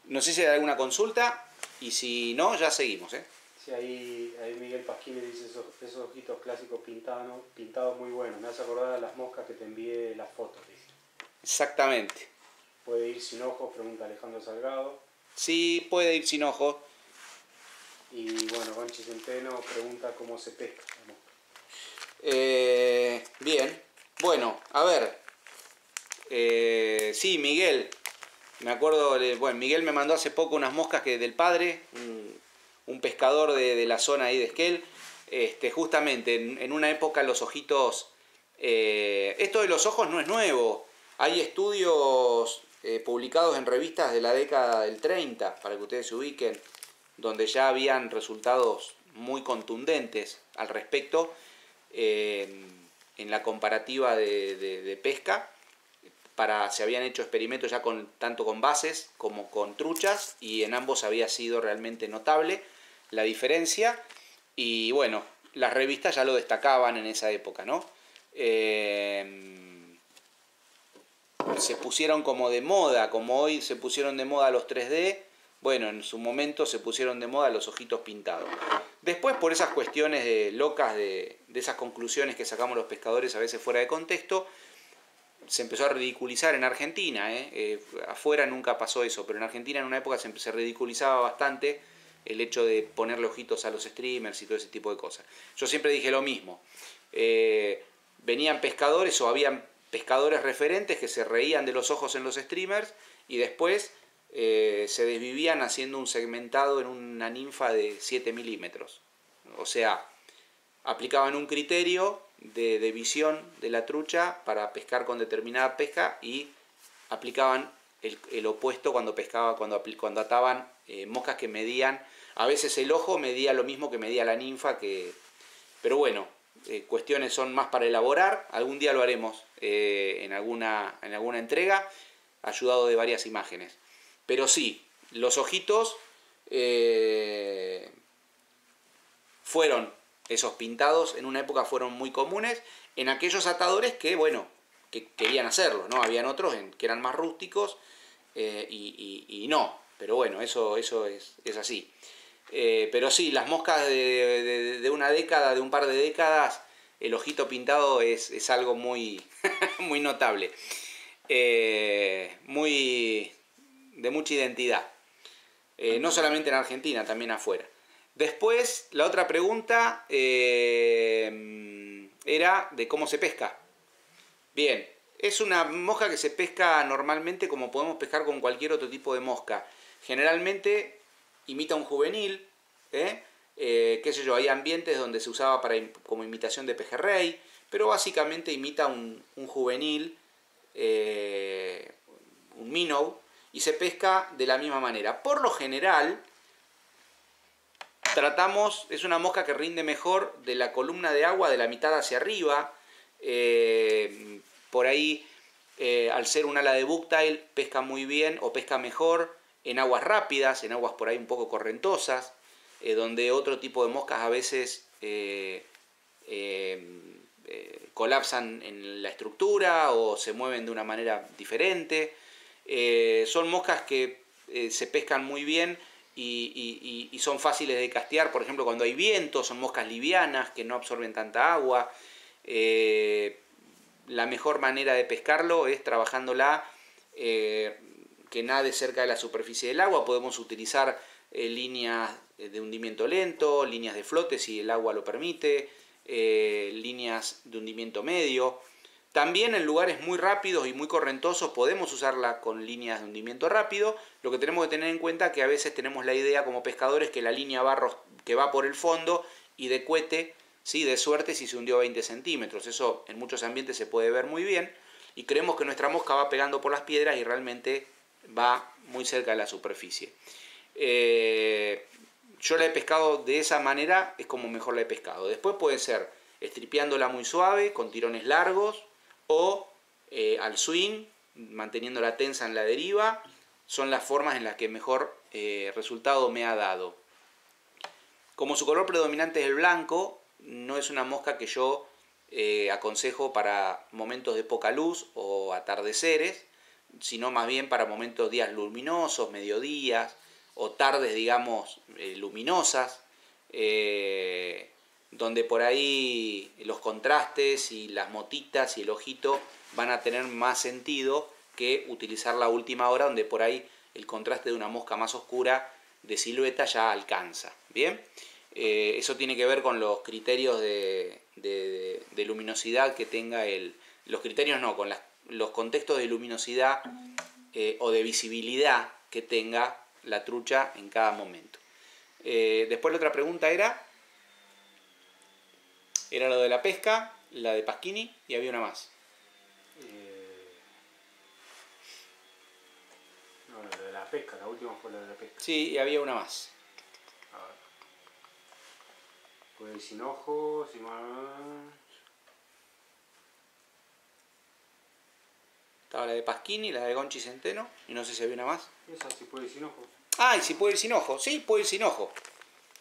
No sé si hay alguna consulta y si no, ya seguimos. ¿eh? Sí, ahí, Miguel Pasquini dice esos, esos, ojitos clásicos pintados, pintados muy buenos. Me hace acordar a las moscas que te envié las fotos. Exactamente. ¿Puede ir sin ojos? Pregunta Alejandro Salgado. Sí, puede ir sin ojos. Y bueno, Ronchi Centeno pregunta cómo se pesca eh, bien, bueno, a ver. Eh, sí, Miguel. Me acuerdo, bueno, Miguel me mandó hace poco unas moscas que del padre, un, pescador de, la zona ahí de Esquel. Este, justamente en, una época los ojitos. Eh, esto de los ojos no es nuevo. Hay estudios publicados en revistas de la década del 30, para que ustedes se ubiquen donde ya habían resultados muy contundentes al respecto eh, en la comparativa de, pesca. Para, se habían hecho experimentos ya con, tanto con bases como con truchas y en ambos había sido realmente notable la diferencia. Y bueno, las revistas ya lo destacaban en esa época, ¿no? Eh, se pusieron como de moda, como hoy se pusieron de moda los 3D, bueno, en su momento se pusieron de moda los ojitos pintados. Después, por esas cuestiones de, locas, de, esas conclusiones que sacamos los pescadores a veces fuera de contexto, se empezó a ridiculizar en Argentina. ¿eh? Eh, afuera nunca pasó eso, pero en Argentina en una época se ridiculizaba bastante el hecho de ponerle ojitos a los streamers y todo ese tipo de cosas. Yo siempre dije lo mismo. Eh, venían pescadores o habían pescadores referentes que se reían de los ojos en los streamers y después eh, se desvivían haciendo un segmentado en una ninfa de 7 milímetros. O sea, aplicaban un criterio de, visión de la trucha para pescar con determinada pesca y aplicaban el, opuesto cuando pescaba, cuando, cuando ataban eh, moscas que medían, a veces el ojo medía lo mismo que medía la ninfa, que, pero bueno, eh, cuestiones son más para elaborar, algún día lo haremos en, alguna, en alguna entrega, ayudado de varias imágenes. Pero sí, los ojitos eh, fueron esos pintados, en una época fueron muy comunes, en aquellos atadores que, bueno, que querían hacerlo, ¿no? Habían otros que eran más rústicos eh, y, no, pero bueno, eso, eso es, así. Eh, pero sí, las moscas de, una década, de un par de décadas, el ojito pintado es, algo muy, (laughs) muy notable. muy de mucha identidad. Eh, no solamente en Argentina, también afuera. Después, la otra pregunta eh, era de cómo se pesca. Bien, es una mosca que se pesca normalmente como podemos pescar con cualquier otro tipo de mosca. Generalmente imita un juvenil, ¿eh? qué sé yo, hay ambientes donde se usaba para, como imitación de pejerrey, pero básicamente imita un, un juvenil, un minnow, y se pesca de la misma manera. Por lo general, tratamos, es una mosca que rinde mejor de la columna de agua de la mitad hacia arriba. Eh, por ahí, eh, al ser un ala de bucktail, pesca muy bien o pesca mejor en aguas rápidas, en aguas por ahí un poco correntosas, eh, donde otro tipo de moscas a veces colapsan en la estructura o se mueven de una manera diferente. Eh, son moscas que eh, se pescan muy bien y, son fáciles de castear. Por ejemplo, cuando hay viento, son moscas livianas que no absorben tanta agua. Eh, la mejor manera de pescarlo es trabajándola que nade cerca de la superficie del agua. Podemos utilizar líneas de hundimiento lento, líneas de flote si el agua lo permite, líneas de hundimiento medio. También en lugares muy rápidos y muy correntosos podemos usarla con líneas de hundimiento rápido. Lo que tenemos que tener en cuenta es que a veces tenemos la idea como pescadores que la línea va que va por el fondo y de cuete, ¿sí? de suerte si se hundió 20 centímetros. Eso en muchos ambientes se puede ver muy bien y creemos que nuestra mosca va pegando por las piedras y realmente va muy cerca de la superficie. Eh, yo la he pescado de esa manera, es como mejor la he pescado. Después puede ser estripeándola muy suave, con tirones largos, o eh, al swing, manteniendo la tensa en la deriva, son las formas en las que mejor eh, resultado me ha dado. Como su color predominante es el blanco, no es una mosca que yo aconsejo para momentos de poca luz o atardeceres, sino más bien para momentos días luminosos, mediodías o tardes, digamos, luminosas donde por ahí los contrastes y las motitas y el ojito van a tener más sentido que utilizar la última hora donde por ahí el contraste de una mosca más oscura de silueta ya alcanza. Bien, eh, eso tiene que ver con los criterios de, luminosidad que tenga el... Los criterios no, con los contextos de luminosidad eh, o de visibilidad que tenga la trucha en cada momento. Eh, después la otra pregunta era... Era lo de la pesca, la de Pasquini y había una más. Eh, no, la de la pesca, la última fue la de la pesca. Sí, y había una más. A ver. Pues sin ojos, sin Estaba la de Pasquini, la de Gonchi Centeno, y no sé si había una más. Esa sí puede ir sin ojos. Ah, y si puede ir sin ojo, sí, puede ir sin ojo.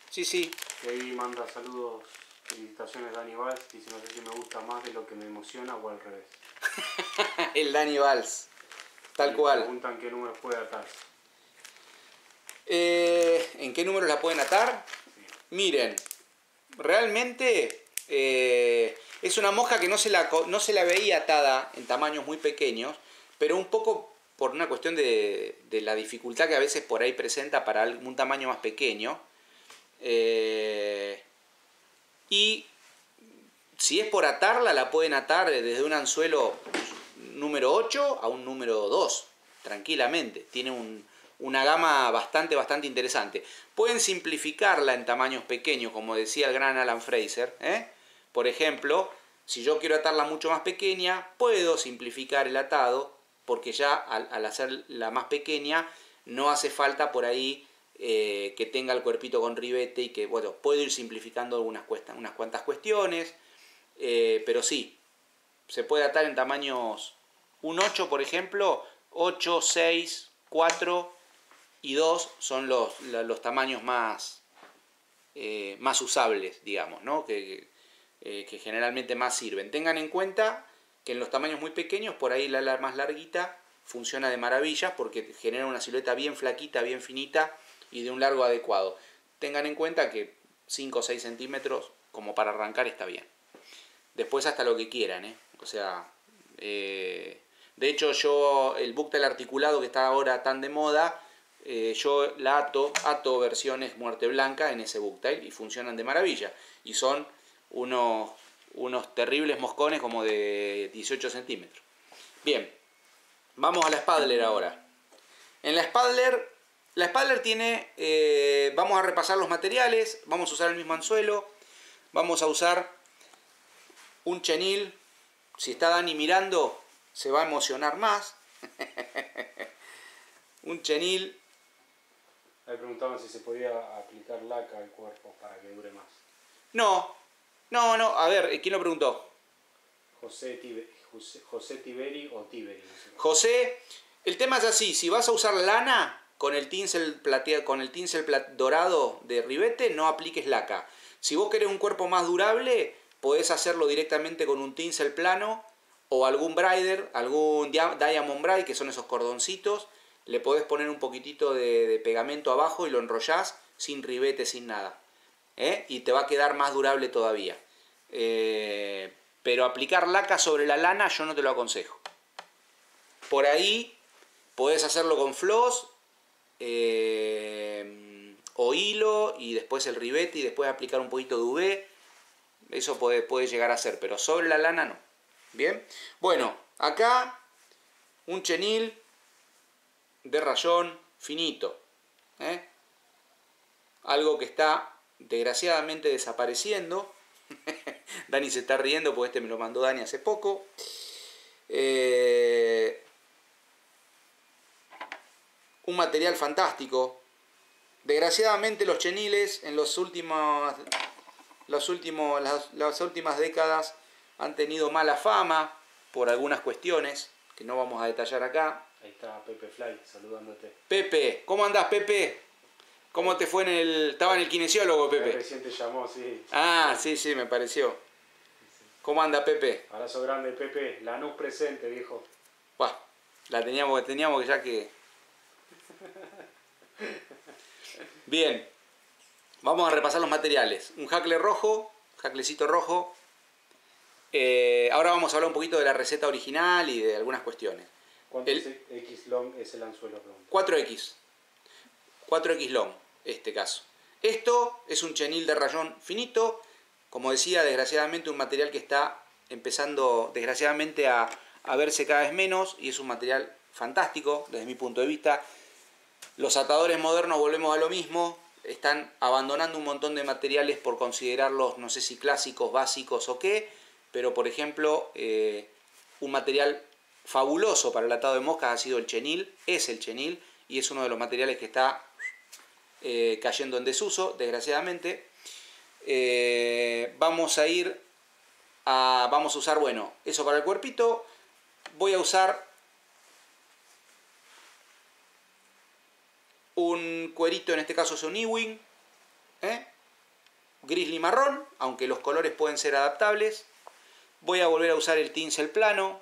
Sí, sí. Y ahí manda saludos Felicitaciones Dani Valls, dice no sé si me gusta más de lo que me emociona o al revés. (laughs) el Dani Valls, tal Y cual. Preguntan qué número puede atar. Eh, ¿En qué números la pueden atar? Sí. Miren, realmente eh, es una mosca que no se, la, no se la veía atada en tamaños muy pequeños, pero un poco por una cuestión de, de la dificultad que a veces por ahí presenta para un tamaño más pequeño. Eh, y si es por atarla, la pueden atar desde un anzuelo número 8 a un número 2, tranquilamente. Tiene un- una gama bastante, bastante interesante. Pueden simplificarla en tamaños pequeños, como decía el gran Alan Fraser. ¿eh? Por ejemplo, si yo quiero atarla mucho más pequeña, puedo simplificar el atado, porque ya al, al hacerla más pequeña, no hace falta por ahí eh, que tenga el cuerpito con ribete y que, bueno, puedo ir simplificando algunas unas cuantas cuestiones, eh, pero sí, se puede atar en tamaños un 8, por ejemplo, 8, 6, 4 y 2 son los, los tamaños más, eh, más usables, digamos, ¿no? que, eh, que generalmente más sirven. Tengan en cuenta que en los tamaños muy pequeños, por ahí la ala más larguita funciona de maravillas porque genera una silueta bien flaquita, bien finita y de un largo adecuado. Tengan en cuenta que 5 o 6 centímetros, como para arrancar, está bien. Después hasta lo que quieran, ¿eh? O sea, eh, de hecho yo, el buctel articulado que está ahora tan de moda, eh, yo la ato, ato versiones muerte blanca en ese buctel y funcionan de maravilla. Y son unos, unos terribles moscones como de 18 centímetros. Bien, vamos a la Spadler ahora. En la Spadler, la Spadler tiene, eh, vamos a repasar los materiales, vamos a usar el mismo anzuelo, vamos a usar un chenil. Si está Dani mirando, se va a emocionar más. (laughs) un chenil Ahí preguntaban si se podía aplicar laca al cuerpo para que dure más. No, no, no. A ver, ¿quién lo preguntó? José, Tibe- José, José Tiberi o Tiberi. no sé. José, el tema es así. Si vas a usar lana con el tinsel, platea, con el tinsel dorado de ribete, no apliques laca. Si vos querés un cuerpo más durable, podés hacerlo directamente con un tinsel plano o algún brider, algún dia- diamond braid, que son esos cordoncitos. Le podés poner un poquitito de, de pegamento abajo y lo enrollás sin ribete, sin nada. ¿Eh? Y te va a quedar más durable todavía. Eh, pero aplicar laca sobre la lana yo no te lo aconsejo. Por ahí podés hacerlo con floss eh, o hilo y después el ribete y después aplicar un poquito de UV. Eso puede, llegar a ser, pero sobre la lana no. Bien, bueno, acá un chenil de rayón finito. ¿eh? Algo que está desgraciadamente desapareciendo. (laughs) Dani se está riendo porque este me lo mandó Dani hace poco. Eh, un material fantástico. Desgraciadamente los cheniles en los últimos, los últimos, las, las últimas décadas han tenido mala fama por algunas cuestiones que no vamos a detallar acá. Ahí está Pepe Fly saludándote. Pepe, ¿cómo andás Pepe? ¿Cómo te fue en el... Estaba en el kinesiólogo Pepe? Recién te llamó, sí. Ah, sí, sí, me pareció. ¿Cómo anda Pepe? Abrazo grande, Pepe. Lanús presente, viejo. Buah, la teníamos, teníamos que ya que... Bien, vamos a repasar los materiales. Un jacle rojo, jaclecito rojo. Eh, ahora vamos a hablar un poquito de la receta original y de algunas cuestiones. ¿Cuánto El- X long es el anzuelo? Pregunta. 4X. 4X long, este caso. Esto es un chenil de rayón finito. Como decía, desgraciadamente un material que está empezando, desgraciadamente, a, verse cada vez menos y es un material fantástico desde mi punto de vista. Los atadores modernos, volvemos a lo mismo, están abandonando un montón de materiales por considerarlos, no sé si clásicos, básicos o qué, pero por ejemplo, eh, un material fabuloso para el atado de moscas ha sido el chenil, es el chenil y es uno de los materiales que está eh, cayendo en desuso, desgraciadamente. Eh, vamos a ir a, vamos a usar, bueno, eso para el cuerpito. Voy a usar un cuerito, en este caso es un Ewing. ¿eh? grizzly marrón, aunque los colores pueden ser adaptables. Voy a volver a usar el tinsel plano,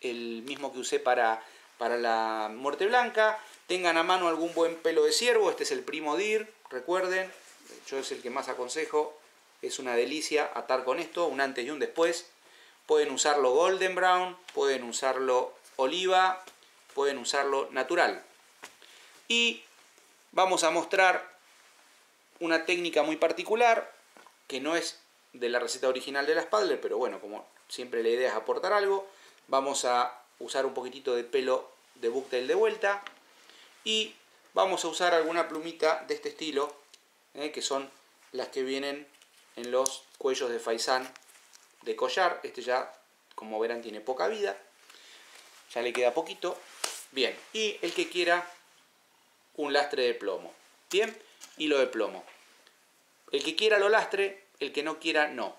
el mismo que usé para, para la muerte blanca. Tengan a mano algún buen pelo de ciervo, este es el primo dir, recuerden, yo es el que más aconsejo, es una delicia atar con esto, un antes y un después. Pueden usarlo golden brown, pueden usarlo oliva, pueden usarlo natural. Y vamos a mostrar una técnica muy particular, que no es de la receta original de la Spadler, pero bueno, como siempre la idea es aportar algo, vamos a usar un poquitito de pelo de bucktail de vuelta y vamos a usar alguna plumita de este estilo, eh, que son las que vienen en los cuellos de faisán de collar. Este ya, como verán, tiene poca vida. Ya le queda poquito. Bien, y el que quiera un lastre de plomo. Bien, hilo de plomo. El que quiera lo lastre, el que no quiera no.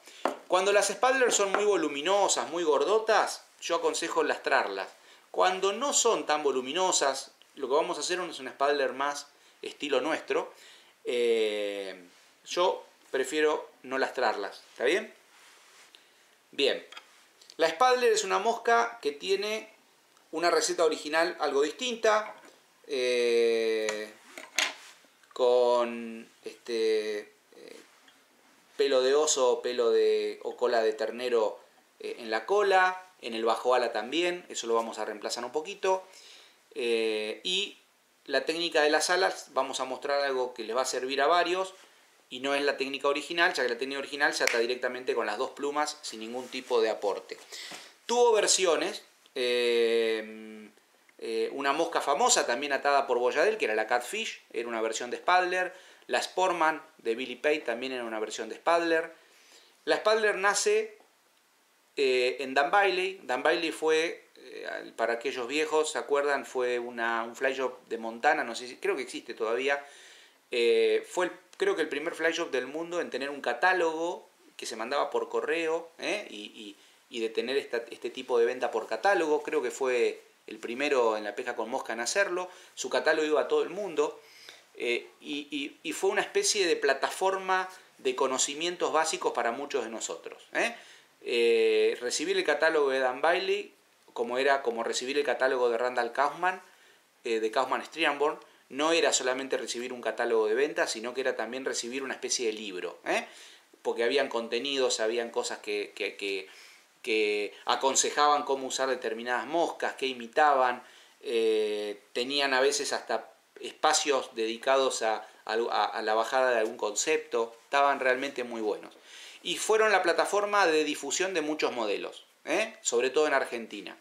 Cuando las Spadlers son muy voluminosas, muy gordotas, yo aconsejo lastrarlas. Cuando no son tan voluminosas, lo que vamos a hacer es un Spadler más estilo nuestro. Eh, yo prefiero no lastrarlas. ¿Está bien? Bien. La Spadler es una mosca que tiene una receta original algo distinta. Eh, con este eh, pelo de oso pelo de o cola de ternero en la cola, en el bajo ala también, eso lo vamos a reemplazar un poquito. Y la técnica de las alas, vamos a mostrar algo que les va a servir a varios y no es la técnica original, ya que la técnica original se ata directamente con las dos plumas sin ningún tipo de aporte. Tuvo versiones, eh, eh, una mosca famosa también atada por Boyadel, que era la Catfish, era una versión de Spadler. La Sportman de Billy Pate también era una versión de Spadler. La Spadler nace eh, en Dan Bailey. Dan Bailey fue, para aquellos viejos, ¿se acuerdan? Fue una, un fly de Montana, no sé si, creo que existe todavía. fue creo que el primer fly del mundo en tener un catálogo que se mandaba por correo y, y, de tener este tipo de venta por catálogo. Creo que fue el primero en la pesca con mosca en hacerlo, su catálogo iba a todo el mundo eh, y, fue una especie de plataforma de conocimientos básicos para muchos de nosotros. ¿eh? Eh, recibir el catálogo de Dan Bailey, como era como recibir el catálogo de Randall Kaufman, de Kaufman Strianborn, no era solamente recibir un catálogo de ventas, sino que era también recibir una especie de libro, porque habían contenidos, habían cosas que que aconsejaban cómo usar determinadas moscas, que imitaban, eh, tenían a veces hasta espacios dedicados a, la bajada de algún concepto, estaban realmente muy buenos. Y fueron la plataforma de difusión de muchos modelos, ¿eh? sobre todo en Argentina.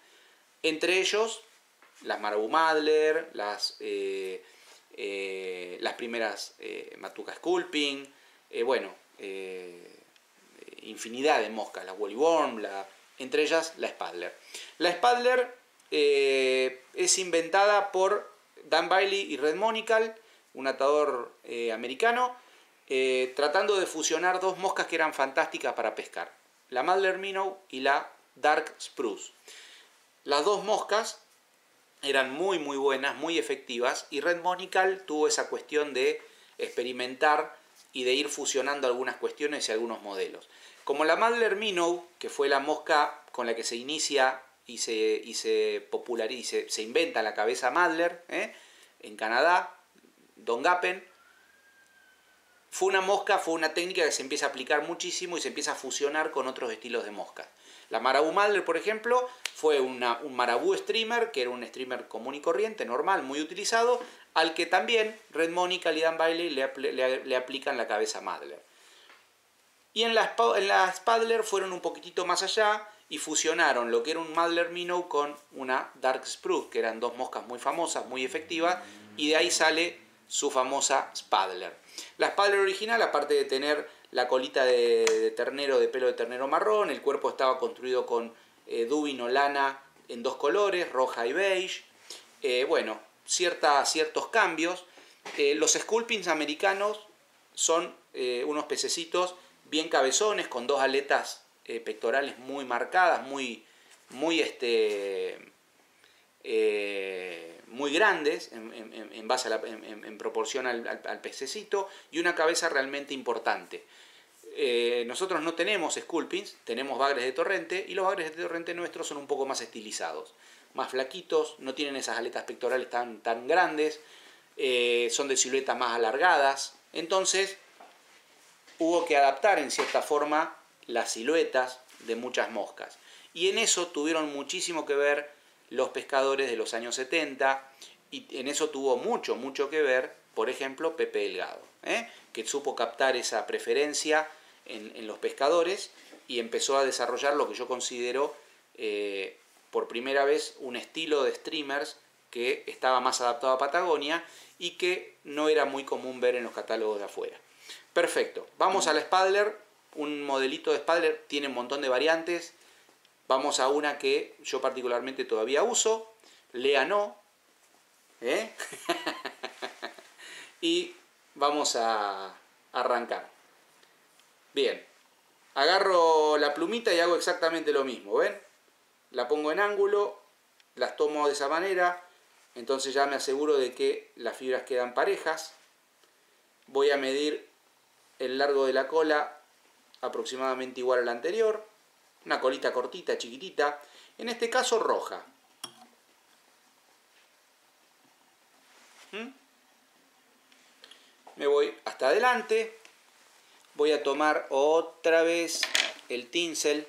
Entre ellos, las Marabu Madler, las, eh, las primeras Matuca Sculping, bueno, infinidad de moscas, la Wally Worm, la, entre ellas la Spadler. La Spadler eh, es inventada por Dan Bailey y Red Monical, un atador eh, americano, eh, tratando de fusionar dos moscas que eran fantásticas para pescar, la Madler Minnow y la Dark Spruce. Las dos moscas eran muy muy buenas, muy efectivas y Red Monical tuvo esa cuestión de experimentar y de ir fusionando algunas cuestiones y algunos modelos. Como la Madler Minnow, que fue la mosca con la que se inicia y se, y se populariza, se inventa la cabeza Madler ¿eh? en Canadá, Don Gappen, fue una mosca, fue una técnica que se empieza a aplicar muchísimo y se empieza a fusionar con otros estilos de mosca. La Marabú Madler, por ejemplo, fue una, un Marabú streamer, que era un streamer común y corriente, normal, muy utilizado, al que también Red Monica y Dan Bailey le, le aplican la cabeza Madler. Y en la, en Spadler fueron un poquitito más allá y fusionaron lo que era un Madler Minnow con una Dark Spruce, que eran dos moscas muy famosas, muy efectivas, y de ahí sale su famosa Spadler. La Spadler original, aparte de tener la colita de, ternero, de pelo de ternero marrón, el cuerpo estaba construido con eh, o lana en dos colores, roja y beige. Eh, bueno, ciertos cambios. Eh, los sculpins americanos son eh, unos pececitos bien cabezones, con dos aletas pectorales muy marcadas, muy, muy, este, muy grandes en, base en, proporción al, pececito y una cabeza realmente importante. Eh, nosotros no tenemos sculpins, tenemos bagres de torrente y los bagres de torrente nuestros son un poco más estilizados, más flaquitos, no tienen esas aletas pectorales tan, tan grandes, eh, son de siluetas más alargadas, entonces hubo que adaptar en cierta forma las siluetas de muchas moscas. Y en eso tuvieron muchísimo que ver los pescadores de los años 70 y en eso tuvo mucho, mucho que ver, por ejemplo, Pepe Delgado, ¿eh? que supo captar esa preferencia en, los pescadores y empezó a desarrollar lo que yo considero eh, por primera vez un estilo de streamers que estaba más adaptado a Patagonia y que no era muy común ver en los catálogos de afuera. Perfecto, vamos a la Spadler, un modelito de Spadler tiene un montón de variantes, vamos a una que yo particularmente todavía uso, Lea no, ¿eh? (laughs) y vamos a arrancar. Bien, agarro la plumita y hago exactamente lo mismo, ¿ven? La pongo en ángulo, las tomo de esa manera, entonces ya me aseguro de que las fibras quedan parejas. Voy a medir el largo de la cola aproximadamente igual al anterior, una colita cortita, chiquitita, en este caso roja. ¿Mm? Me voy hasta adelante, voy a tomar otra vez el tinsel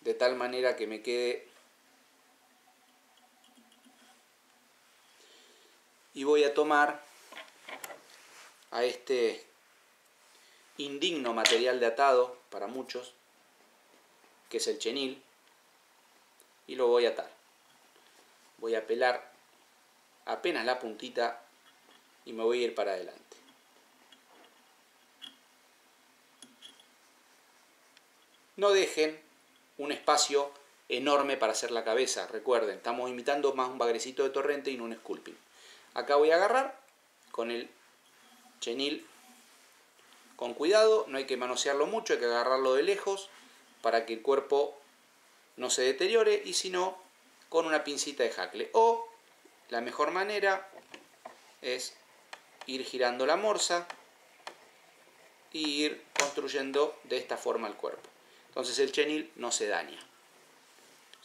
de tal manera que me quede y voy a tomar a este indigno material de atado para muchos que es el chenil y lo voy a atar. Voy a pelar apenas la puntita y me voy a ir para adelante. No dejen un espacio enorme para hacer la cabeza. Recuerden, estamos imitando más un bagrecito de torrente y no un sculping. Acá voy a agarrar con el chenil con cuidado, no hay que manosearlo mucho, hay que agarrarlo de lejos para que el cuerpo no se deteriore y si no, con una pincita de jacle. O la mejor manera es ir girando la morsa y ir construyendo de esta forma el cuerpo. Entonces el chenil no se daña.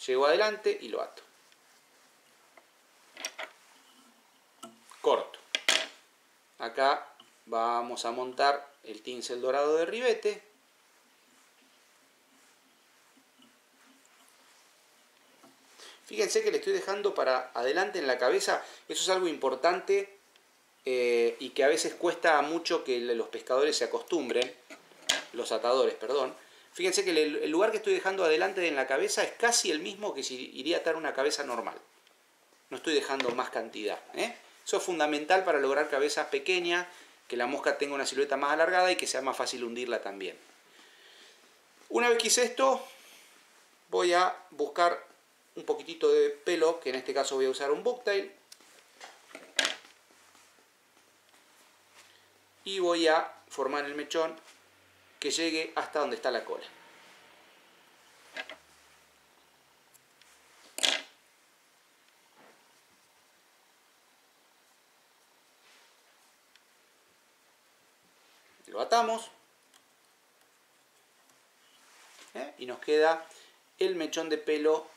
Llego adelante y lo ato. Corto. Acá vamos a montar el tinsel dorado de ribete. Fíjense que le estoy dejando para adelante en la cabeza. Eso es algo importante eh, y que a veces cuesta mucho que los pescadores se acostumbren, los atadores, perdón. Fíjense que el lugar que estoy dejando adelante en la cabeza es casi el mismo que si iría a atar una cabeza normal. No estoy dejando más cantidad. ¿eh? Eso es fundamental para lograr cabezas pequeñas, que la mosca tenga una silueta más alargada y que sea más fácil hundirla también. Una vez que hice esto, voy a buscar un poquitito de pelo, que en este caso voy a usar un booktail, y voy a formar el mechón que llegue hasta donde está la cola. Lo atamos ¿eh? y nos queda el mechón de pelo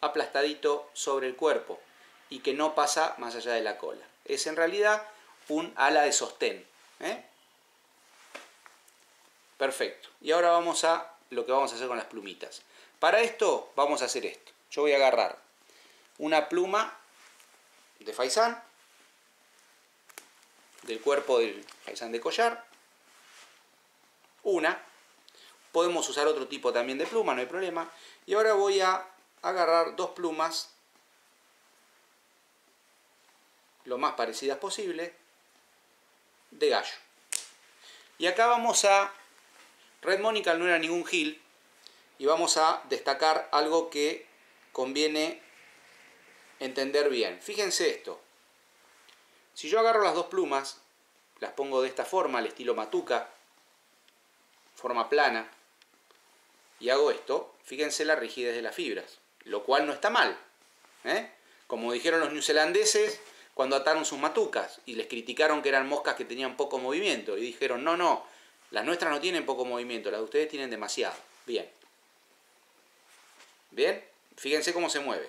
aplastadito sobre el cuerpo y que no pasa más allá de la cola. Es en realidad un ala de sostén. ¿eh? Perfecto. Y ahora vamos a lo que vamos a hacer con las plumitas. Para esto vamos a hacer esto. Yo voy a agarrar una pluma de faisán, del cuerpo del faisán de collar, una, podemos usar otro tipo también de pluma, no hay problema, y ahora voy a agarrar dos plumas lo más parecidas posible de gallo. Y acá vamos a, Red Monical no era ningún gil, y vamos a destacar algo que conviene entender bien. Fíjense esto. Si yo agarro las dos plumas, las pongo de esta forma, al estilo matuca, forma plana, y hago esto, fíjense la rigidez de las fibras, lo cual no está mal. ¿eh? Como dijeron los neozelandeses, cuando ataron sus matucas y les criticaron que eran moscas que tenían poco movimiento y dijeron, no, no, las nuestras no tienen poco movimiento, las de ustedes tienen demasiado. Bien. Bien, fíjense cómo se mueve.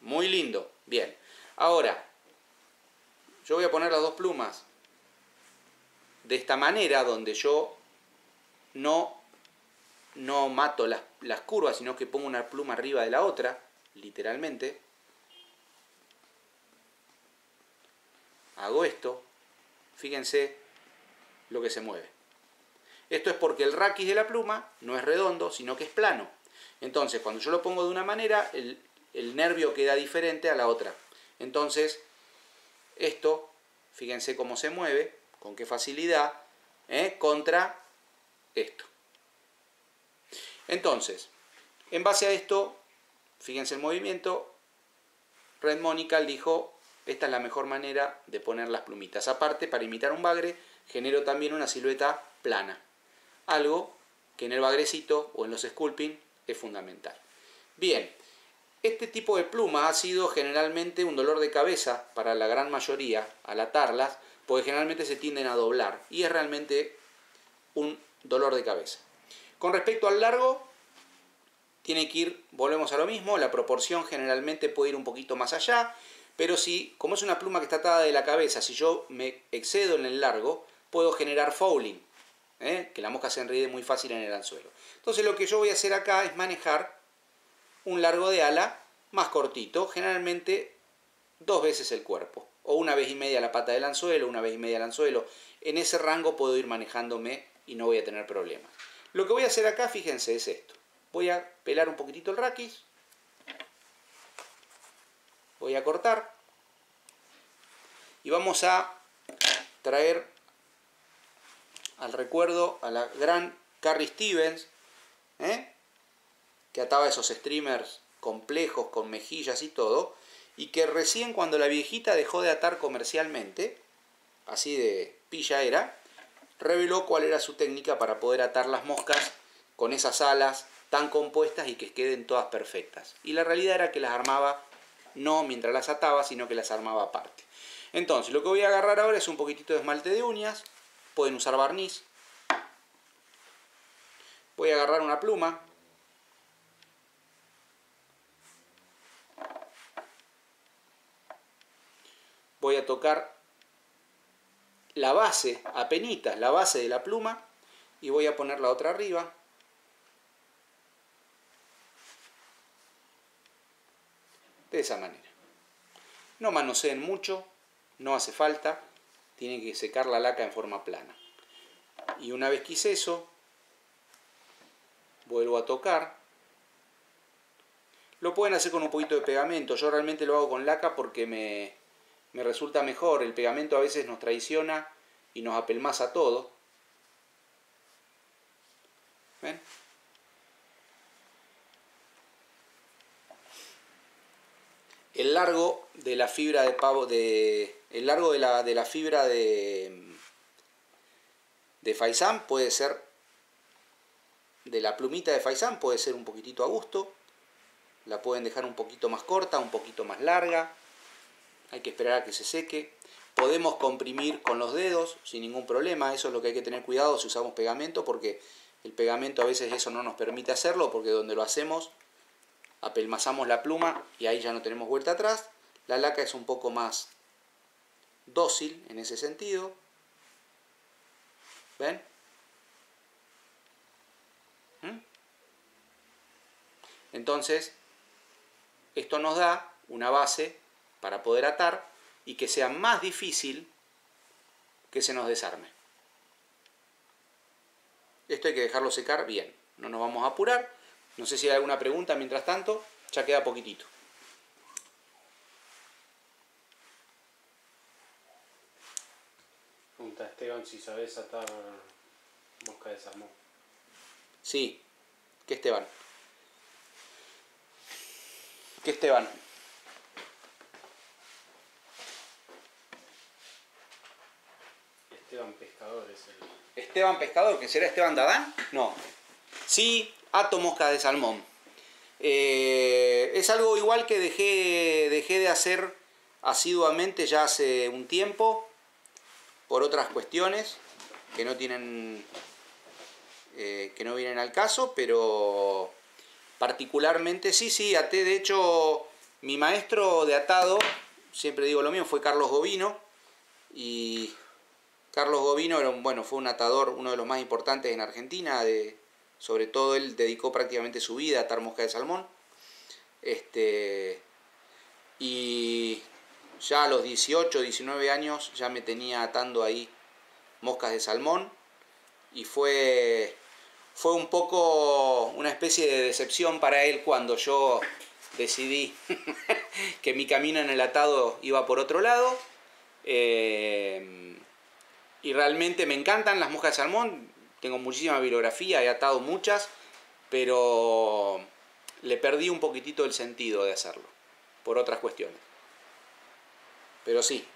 Muy lindo. Bien. Ahora, yo voy a poner las dos plumas de esta manera, donde yo no, no mato las, las curvas, sino que pongo una pluma arriba de la otra, literalmente. Hago esto. Fíjense lo que se mueve. Esto es porque el raquis de la pluma no es redondo, sino que es plano. Entonces, cuando yo lo pongo de una manera, el, el nervio queda diferente a la otra. Entonces, esto, fíjense cómo se mueve, con qué facilidad, ¿eh? contra esto. Entonces, en base a esto, fíjense el movimiento, Red Monical dijo, esta es la mejor manera de poner las plumitas. Aparte, para imitar un bagre, genero también una silueta plana. Algo que en el bagrecito o en los sculping es fundamental. Bien, este tipo de pluma ha sido generalmente un dolor de cabeza para la gran mayoría al atarlas, porque generalmente se tienden a doblar y es realmente un dolor de cabeza. Con respecto al largo, tiene que ir, volvemos a lo mismo, la proporción generalmente puede ir un poquito más allá, pero si, como es una pluma que está atada de la cabeza, si yo me excedo en el largo, puedo generar fouling, ¿eh? que la mosca se enrede muy fácil en el anzuelo. Entonces lo que yo voy a hacer acá es manejar un largo de ala más cortito, generalmente dos veces el cuerpo, o una vez y media la pata del anzuelo, una vez y media el anzuelo. En ese rango puedo ir manejándome y no voy a tener problemas. Lo que voy a hacer acá, fíjense, es esto. Voy a pelar un poquitito el raquis. Voy a cortar. Y vamos a traer al recuerdo a la gran Carrie Stevens, ¿eh? que ataba esos streamers complejos con mejillas y todo, y que recién cuando la viejita dejó de atar comercialmente, así de pilla era, reveló cuál era su técnica para poder atar las moscas con esas alas tan compuestas y que queden todas perfectas. Y la realidad era que las armaba no mientras las ataba, sino que las armaba aparte. Entonces, lo que voy a agarrar ahora es un poquitito de esmalte de uñas, pueden usar barniz. Voy a agarrar una pluma, voy a tocar la base, a penitas, la base de la pluma y voy a poner la otra arriba. De esa manera. No manoseen mucho, no hace falta, tiene que secar la laca en forma plana. Y una vez que hice eso, vuelvo a tocar. Lo pueden hacer con un poquito de pegamento, yo realmente lo hago con laca porque me, me resulta mejor. El pegamento a veces nos traiciona y nos apelmaza todo. ¿Ven? El largo de la fibra de pavo de el largo de la, de la fibra de de faisán puede ser de la plumita de faisán puede ser un poquitito a gusto. La pueden dejar un poquito más corta, un poquito más larga hay que esperar a que se seque. Podemos comprimir con los dedos sin ningún problema, eso es lo que hay que tener cuidado si usamos pegamento porque el pegamento a veces eso no nos permite hacerlo porque donde lo hacemos apelmazamos la pluma y ahí ya no tenemos vuelta atrás. La laca es un poco más dócil en ese sentido. ¿Ven? ¿Mm? Entonces, esto nos da una base para poder atar y que sea más difícil que se nos desarme. Esto hay que dejarlo secar bien, no nos vamos a apurar. No sé si hay alguna pregunta mientras tanto, ya queda poquitito. Pregunta Esteban si sabes atar mosca de salmón. Sí, ¿qué Esteban? ¿Qué Esteban? Esteban Pescador es el. Esteban Pescador, que será Esteban Dadán? No. Sí, ato mosca de salmón. Eh, es algo igual que dejé, dejé de hacer asiduamente ya hace un tiempo por otras cuestiones que no tienen eh, que no vienen al caso, pero particularmente sí, sí, até de hecho mi maestro de atado, siempre digo lo mismo, fue Carlos Govino y Carlos Govino era un, bueno, fue un atador, uno de los más importantes en Argentina, de, sobre todo él dedicó prácticamente su vida a atar mosca de salmón. Este, y ya a los 18, 19 años ya me tenía atando ahí moscas de salmón y fue, fue un poco una especie de decepción para él cuando yo decidí (laughs) que mi camino en el atado iba por otro lado. Eh, y realmente me encantan las moscas de salmón, tengo muchísima bibliografía, he atado muchas, pero le perdí un poquitito el sentido de hacerlo, por otras cuestiones. Pero sí.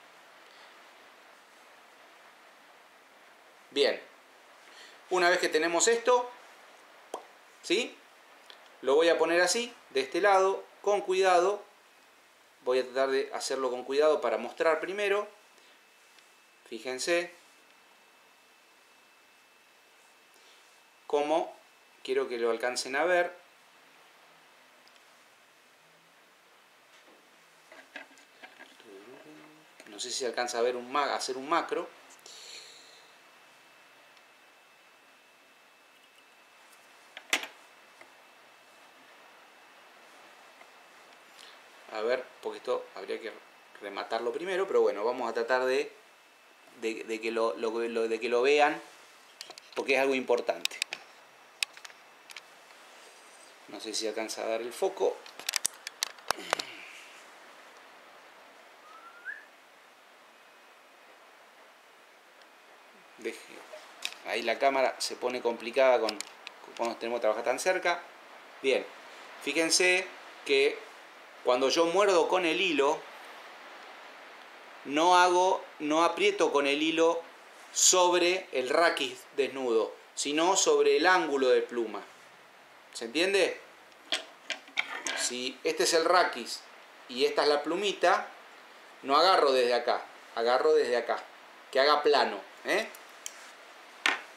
Bien. Una vez que tenemos esto, ¿sí? Lo voy a poner así, de este lado, con cuidado. Voy a tratar de hacerlo con cuidado para mostrar primero. Fíjense. Cómo quiero que lo alcancen a ver. No sé si alcanza a ver un hacer un macro. A ver, porque esto habría que rematarlo primero, pero bueno, vamos a tratar de, de, que, lo, de que lo vean, porque es algo importante. No sé si alcanza a dar el foco. Ahí la cámara se pone complicada con, cuando tenemos que trabajar tan cerca. Bien, fíjense que cuando yo muerdo con el hilo, no hago, no aprieto con el hilo sobre el raquis desnudo, sino sobre el ángulo de pluma. ¿Se entiende? Si este es el raquis y esta es la plumita, no agarro desde acá, agarro desde acá, que haga plano. ¿eh?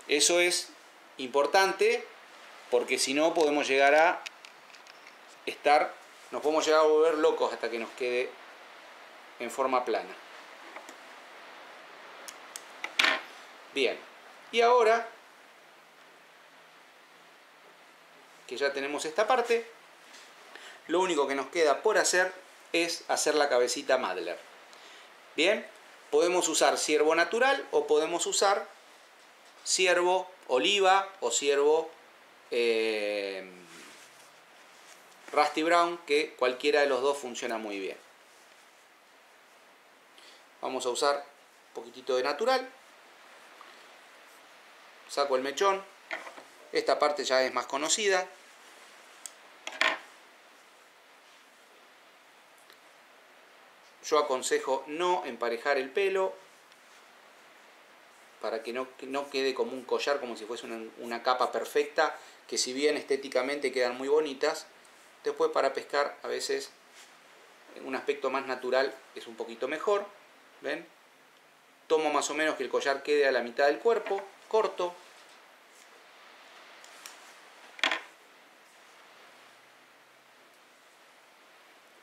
Eso es importante porque si no podemos llegar a estar, nos podemos llegar a volver locos hasta que nos quede en forma plana. Bien, y ahora que ya tenemos esta parte, lo único que nos queda por hacer es hacer la cabecita Madler. Bien, podemos usar ciervo natural o podemos usar ciervo oliva o ciervo eh, Rusty Brown, que cualquiera de los dos funciona muy bien. Vamos a usar un poquitito de natural. Saco el mechón. Esta parte ya es más conocida. Yo aconsejo no emparejar el pelo para que no, no quede como un collar, como si fuese una, capa perfecta, que si bien estéticamente quedan muy bonitas, después para pescar a veces un aspecto más natural es un poquito mejor. ¿Ven? Tomo más o menos que el collar quede a la mitad del cuerpo, corto.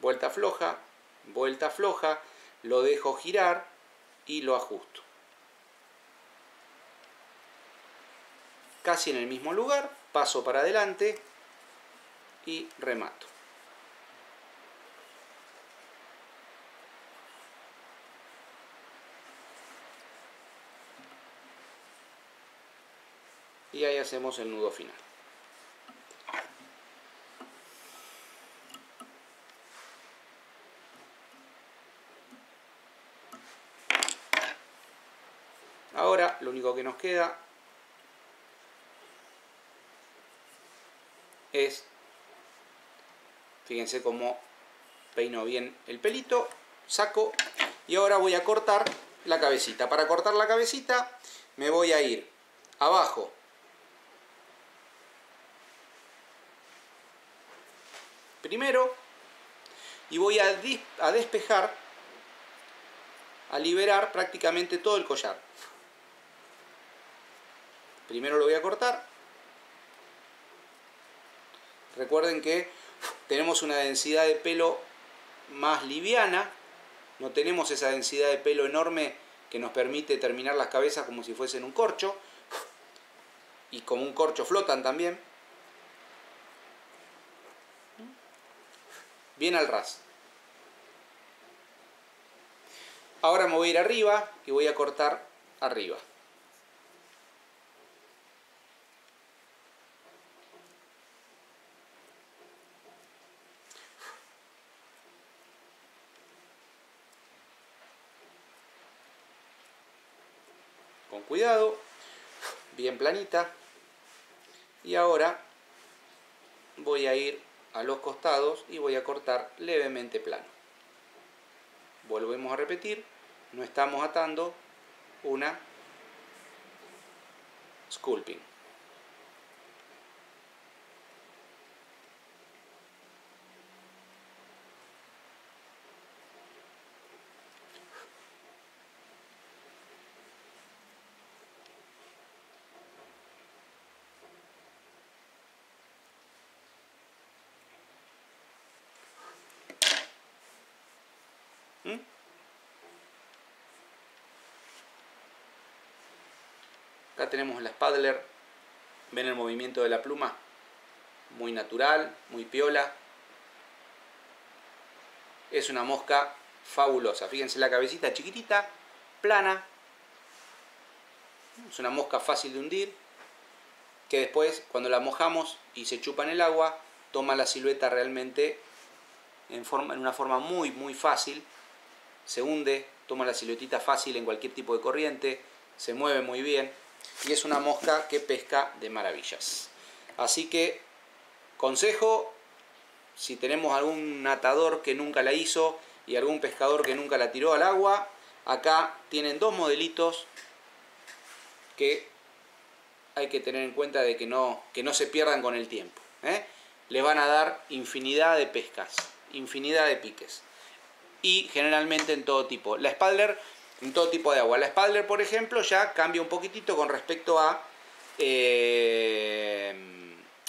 Vuelta floja, vuelta floja, lo dejo girar y lo ajusto. Casi en el mismo lugar, paso para adelante y remato. Y ahí hacemos el nudo final. Ahora lo que nos queda es, fíjense cómo peino bien el pelito, saco y ahora voy a cortar la cabecita. Para cortar la cabecita me voy a ir abajo primero y voy a despejar a liberar prácticamente todo el collar. Primero lo voy a cortar. Recuerden que tenemos una densidad de pelo más liviana, no tenemos esa densidad de pelo enorme que nos permite terminar las cabezas como si fuesen un corcho, y como un corcho flotan también. Bien al ras. Ahora me voy a ir arriba y voy a cortar arriba. Con cuidado, planita. Y ahora voy a ir a los costados y voy a cortar levemente plano. Volvemos a repetir, no estamos atando una sculping. ¿Mm? Tenemos la Spadler. Ven el movimiento de la pluma. Muy natural, muy piola. Es una mosca fabulosa. Fíjense la cabecita chiquitita, plana. Es una mosca fácil de hundir. Que después, cuando la mojamos y se chupa en el agua, toma la silueta realmente en, en una forma muy, muy fácil se hunde, toma la siluetita fácil en cualquier tipo de corriente, se mueve muy bien y es una mosca que pesca de maravillas. Así que, consejo, si tenemos algún atador que nunca la hizo y algún pescador que nunca la tiró al agua, acá tienen dos modelitos que hay que tener en cuenta de que no, que no se pierdan con el tiempo. ¿eh? Les van a dar infinidad de pescas, infinidad de piques y generalmente en todo tipo. La Spadler en todo tipo de agua. La Spadler, por ejemplo, ya cambia un poquitito con respecto a, eh,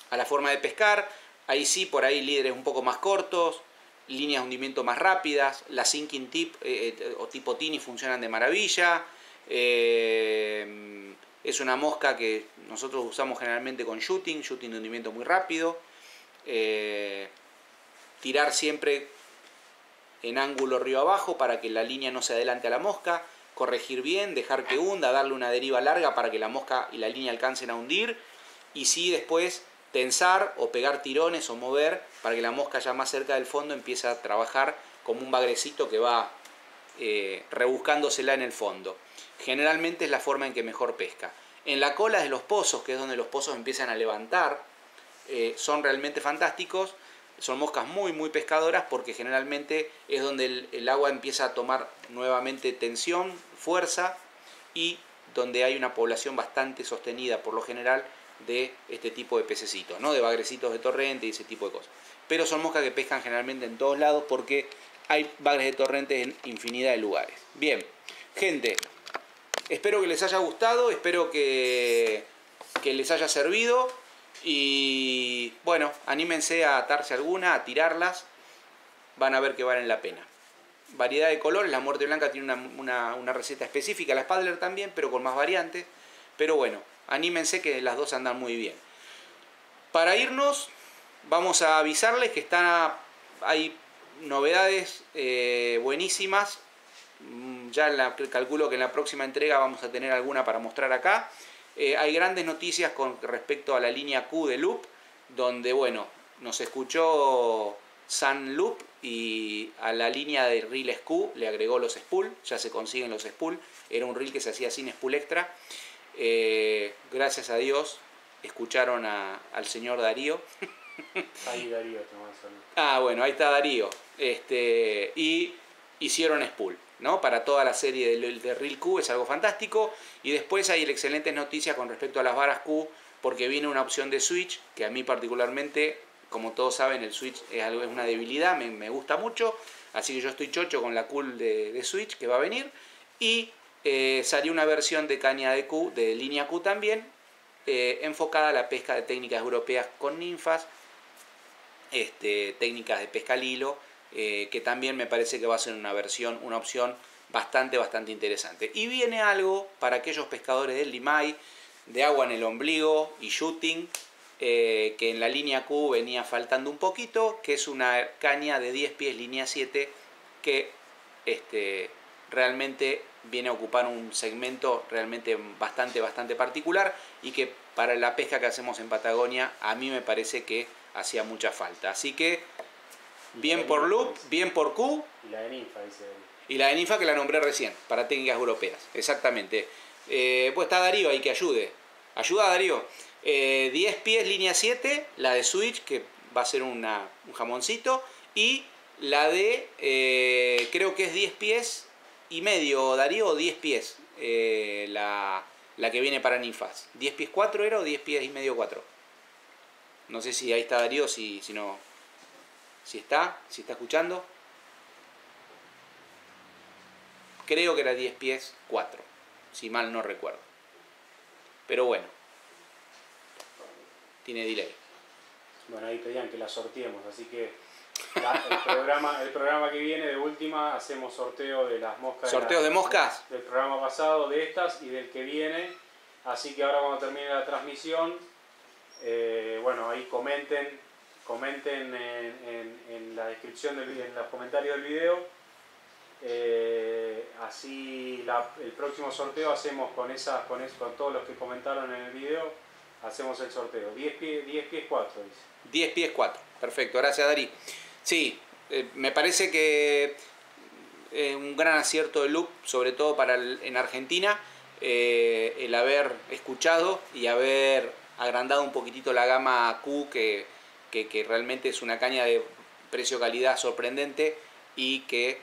a la forma de pescar. Ahí sí, por ahí líderes un poco más cortos, líneas de hundimiento más rápidas. La sinking tip eh, eh, o tipo tini funcionan de maravilla. es una mosca que nosotros usamos generalmente con shooting, shooting de hundimiento muy rápido. tirar siempre en ángulo río abajo para que la línea no se adelante a la mosca, corregir bien, dejar que hunda, darle una deriva larga para que la mosca y la línea alcancen a hundir y sí después tensar o pegar tirones o mover para que la mosca ya más cerca del fondo empiece a trabajar como un bagrecito que va eh, rebuscándosela en el fondo. Generalmente es la forma en que mejor pesca. En la cola de los pozos, que es donde los pozos empiezan a levantar, eh, son realmente fantásticos son moscas muy muy pescadoras porque generalmente es donde el, agua empieza a tomar nuevamente tensión, fuerza y donde hay una población bastante sostenida por lo general de este tipo de pececitos, ¿no? de bagrecitos de torrente y ese tipo de cosas. Pero son moscas que pescan generalmente en todos lados porque hay bagres de torrente en infinidad de lugares. Bien, gente, espero que les haya gustado, espero que, que les haya servido. Y bueno, anímense a atarse alguna, a tirarlas, van a ver que valen la pena. Variedad de colores, la muerte blanca tiene una, receta específica, la Spadler también, pero con más variantes. Pero bueno, anímense que las dos andan muy bien. Para irnos, vamos a avisarles que están, hay novedades eh, buenísimas. Mm, ya calculo que en la próxima entrega vamos a tener alguna para mostrar acá. Eh, hay grandes noticias con respecto a la línea Q de Loop, donde, bueno, nos escuchó Sun Loop y a la línea de reels Q le agregó los spool, ya se consiguen los spool, era un reel que se hacía sin spool extra. Eh, gracias a Dios escucharon al señor Darío. (laughs) Ahí Darío, Ah, bueno, ahí está Darío. Este, y hicieron spool. ¿No? Para toda la serie de, de Real Q es algo fantástico. Y después hay excelentes noticias con respecto a las varas Q, porque viene una opción de Switch, que a mí particularmente, como todos saben, el Switch es, algo, es una debilidad, me, gusta mucho. Así que yo estoy chocho con la cool de, Switch que va a venir. Y eh, salió una versión de caña de Q, de línea Q también, eh, enfocada a la pesca de técnicas europeas con ninfas, este, técnicas de pesca al hilo, eh, que también me parece que va a ser una versión, una opción bastante, bastante interesante. Y viene algo para aquellos pescadores del limay, de agua en el ombligo y shooting, que en la línea Q venía faltando un poquito, que es una caña de 10 pies línea 7 que este, realmente viene a ocupar un segmento realmente bastante, bastante particular y que para la pesca que hacemos en Patagonia a mí me parece que hacía mucha falta. Así que bien por Loop, bien por Q. Y la de Ninfa, dice Y la de Ninfa que la nombré recién, para técnicas europeas, exactamente. Eh, pues está Darío ahí que ayude. Ayuda Darío. 10 eh, pies, línea 7, la de Switch, que va a ser un jamoncito, y la de, eh, creo que es 10 pies, y medio, Darío, 10 pies eh, la, que viene para ninfas. ¿10 pies 4 era o 10 pies y medio 4? No sé si ahí está Darío, si, si no. Si está, si está escuchando. Creo que era 10 pies 4, si mal no recuerdo. Pero bueno, tiene delay. Bueno, ahí pedían que la sorteemos, así que el, programa, el programa que viene de última hacemos sorteo de las moscas. ¿Sorteo de, moscas? Del programa pasado, de estas y del que viene. Así que ahora cuando termine la transmisión, eh, bueno, ahí comenten, comenten en, la descripción, del, en los comentarios del video. Eh, así el próximo sorteo hacemos con, esas, con, con todos los que comentaron en el video, hacemos el sorteo. 10 pies, 10 pies 4, dice. 10 pies 4, perfecto, gracias Dari. Sí, eh, me parece que es eh, un gran acierto de Loop, sobre todo para en Argentina, el haber escuchado y haber agrandado un poquitito la gama Q, que, realmente es una caña de precio-calidad sorprendente y que,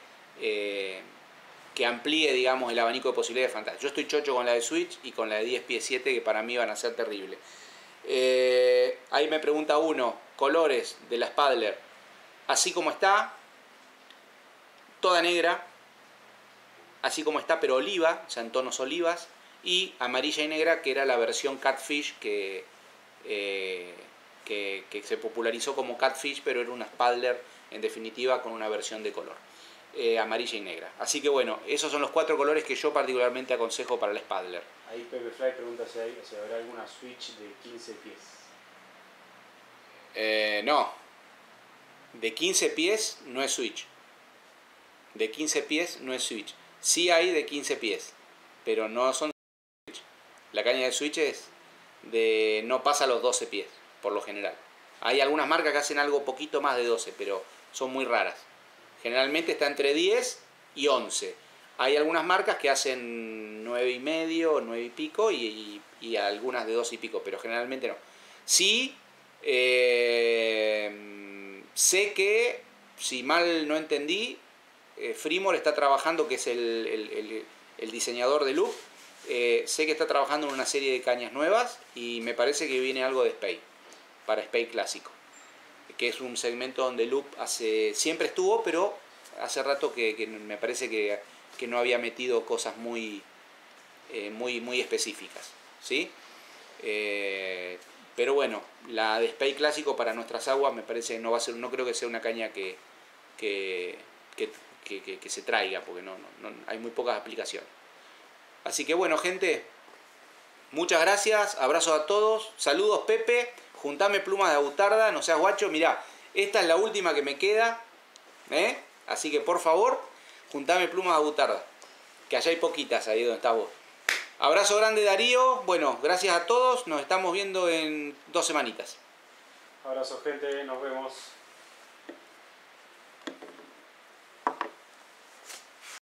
que amplíe digamos, el abanico de posibilidades de fantasía. Yo estoy chocho con la de Switch y con la de 10 pies 7, que para mí van a ser terribles. ahí me pregunta uno, colores de la Spadler así como está, toda negra, así como está, pero oliva, o sea, en tonos olivas, y amarilla y negra, que era la versión Catfish que, eh, que, se popularizó como Catfish, pero era una Spadler en definitiva con una versión de color. Eh, amarilla y negra. Así que bueno, esos son los cuatro colores que yo particularmente aconsejo para la Spadler. Ahí Pepe Fly pregunta si, hay, si habrá alguna Switch de 15 pies. Eh, no, de 15 pies no es switch. De 15 pies no es switch. Sí hay de 15 pies, pero no son switch. La caña de switch es de no pasa los 12 pies, por lo general. Hay algunas marcas que hacen algo poquito más de 12, pero son muy raras. Generalmente está entre 10 y 11. Hay algunas marcas que hacen 9 y medio, 9 y pico y, algunas de 2 y pico, pero generalmente no. Sí, eh, Sé que, si mal no entendí, eh, Freemore está trabajando, que es el, diseñador de Loop, eh, sé que está trabajando en una serie de cañas nuevas y me parece que viene algo de Spey, para Spey clásico, que es un segmento donde Loop hace, siempre estuvo, pero hace rato que, me parece que, no había metido cosas muy, eh, muy, muy específicas. ¿sí? Pero bueno, la de clásico para nuestras aguas me parece que no va a ser, no creo que sea una caña que, que, se traiga, porque no, hay muy pocas aplicaciones. Así que bueno, gente, muchas gracias, abrazos a todos, saludos Pepe, juntame plumas de abutarda, no seas guacho, mirá, esta es la última que me queda, ¿eh? así que por favor, juntame plumas de abutarda, que allá hay poquitas ahí donde estás vos. Abrazo grande Darío, bueno, gracias a todos, nos estamos viendo en dos semanitas. Abrazo gente, nos vemos.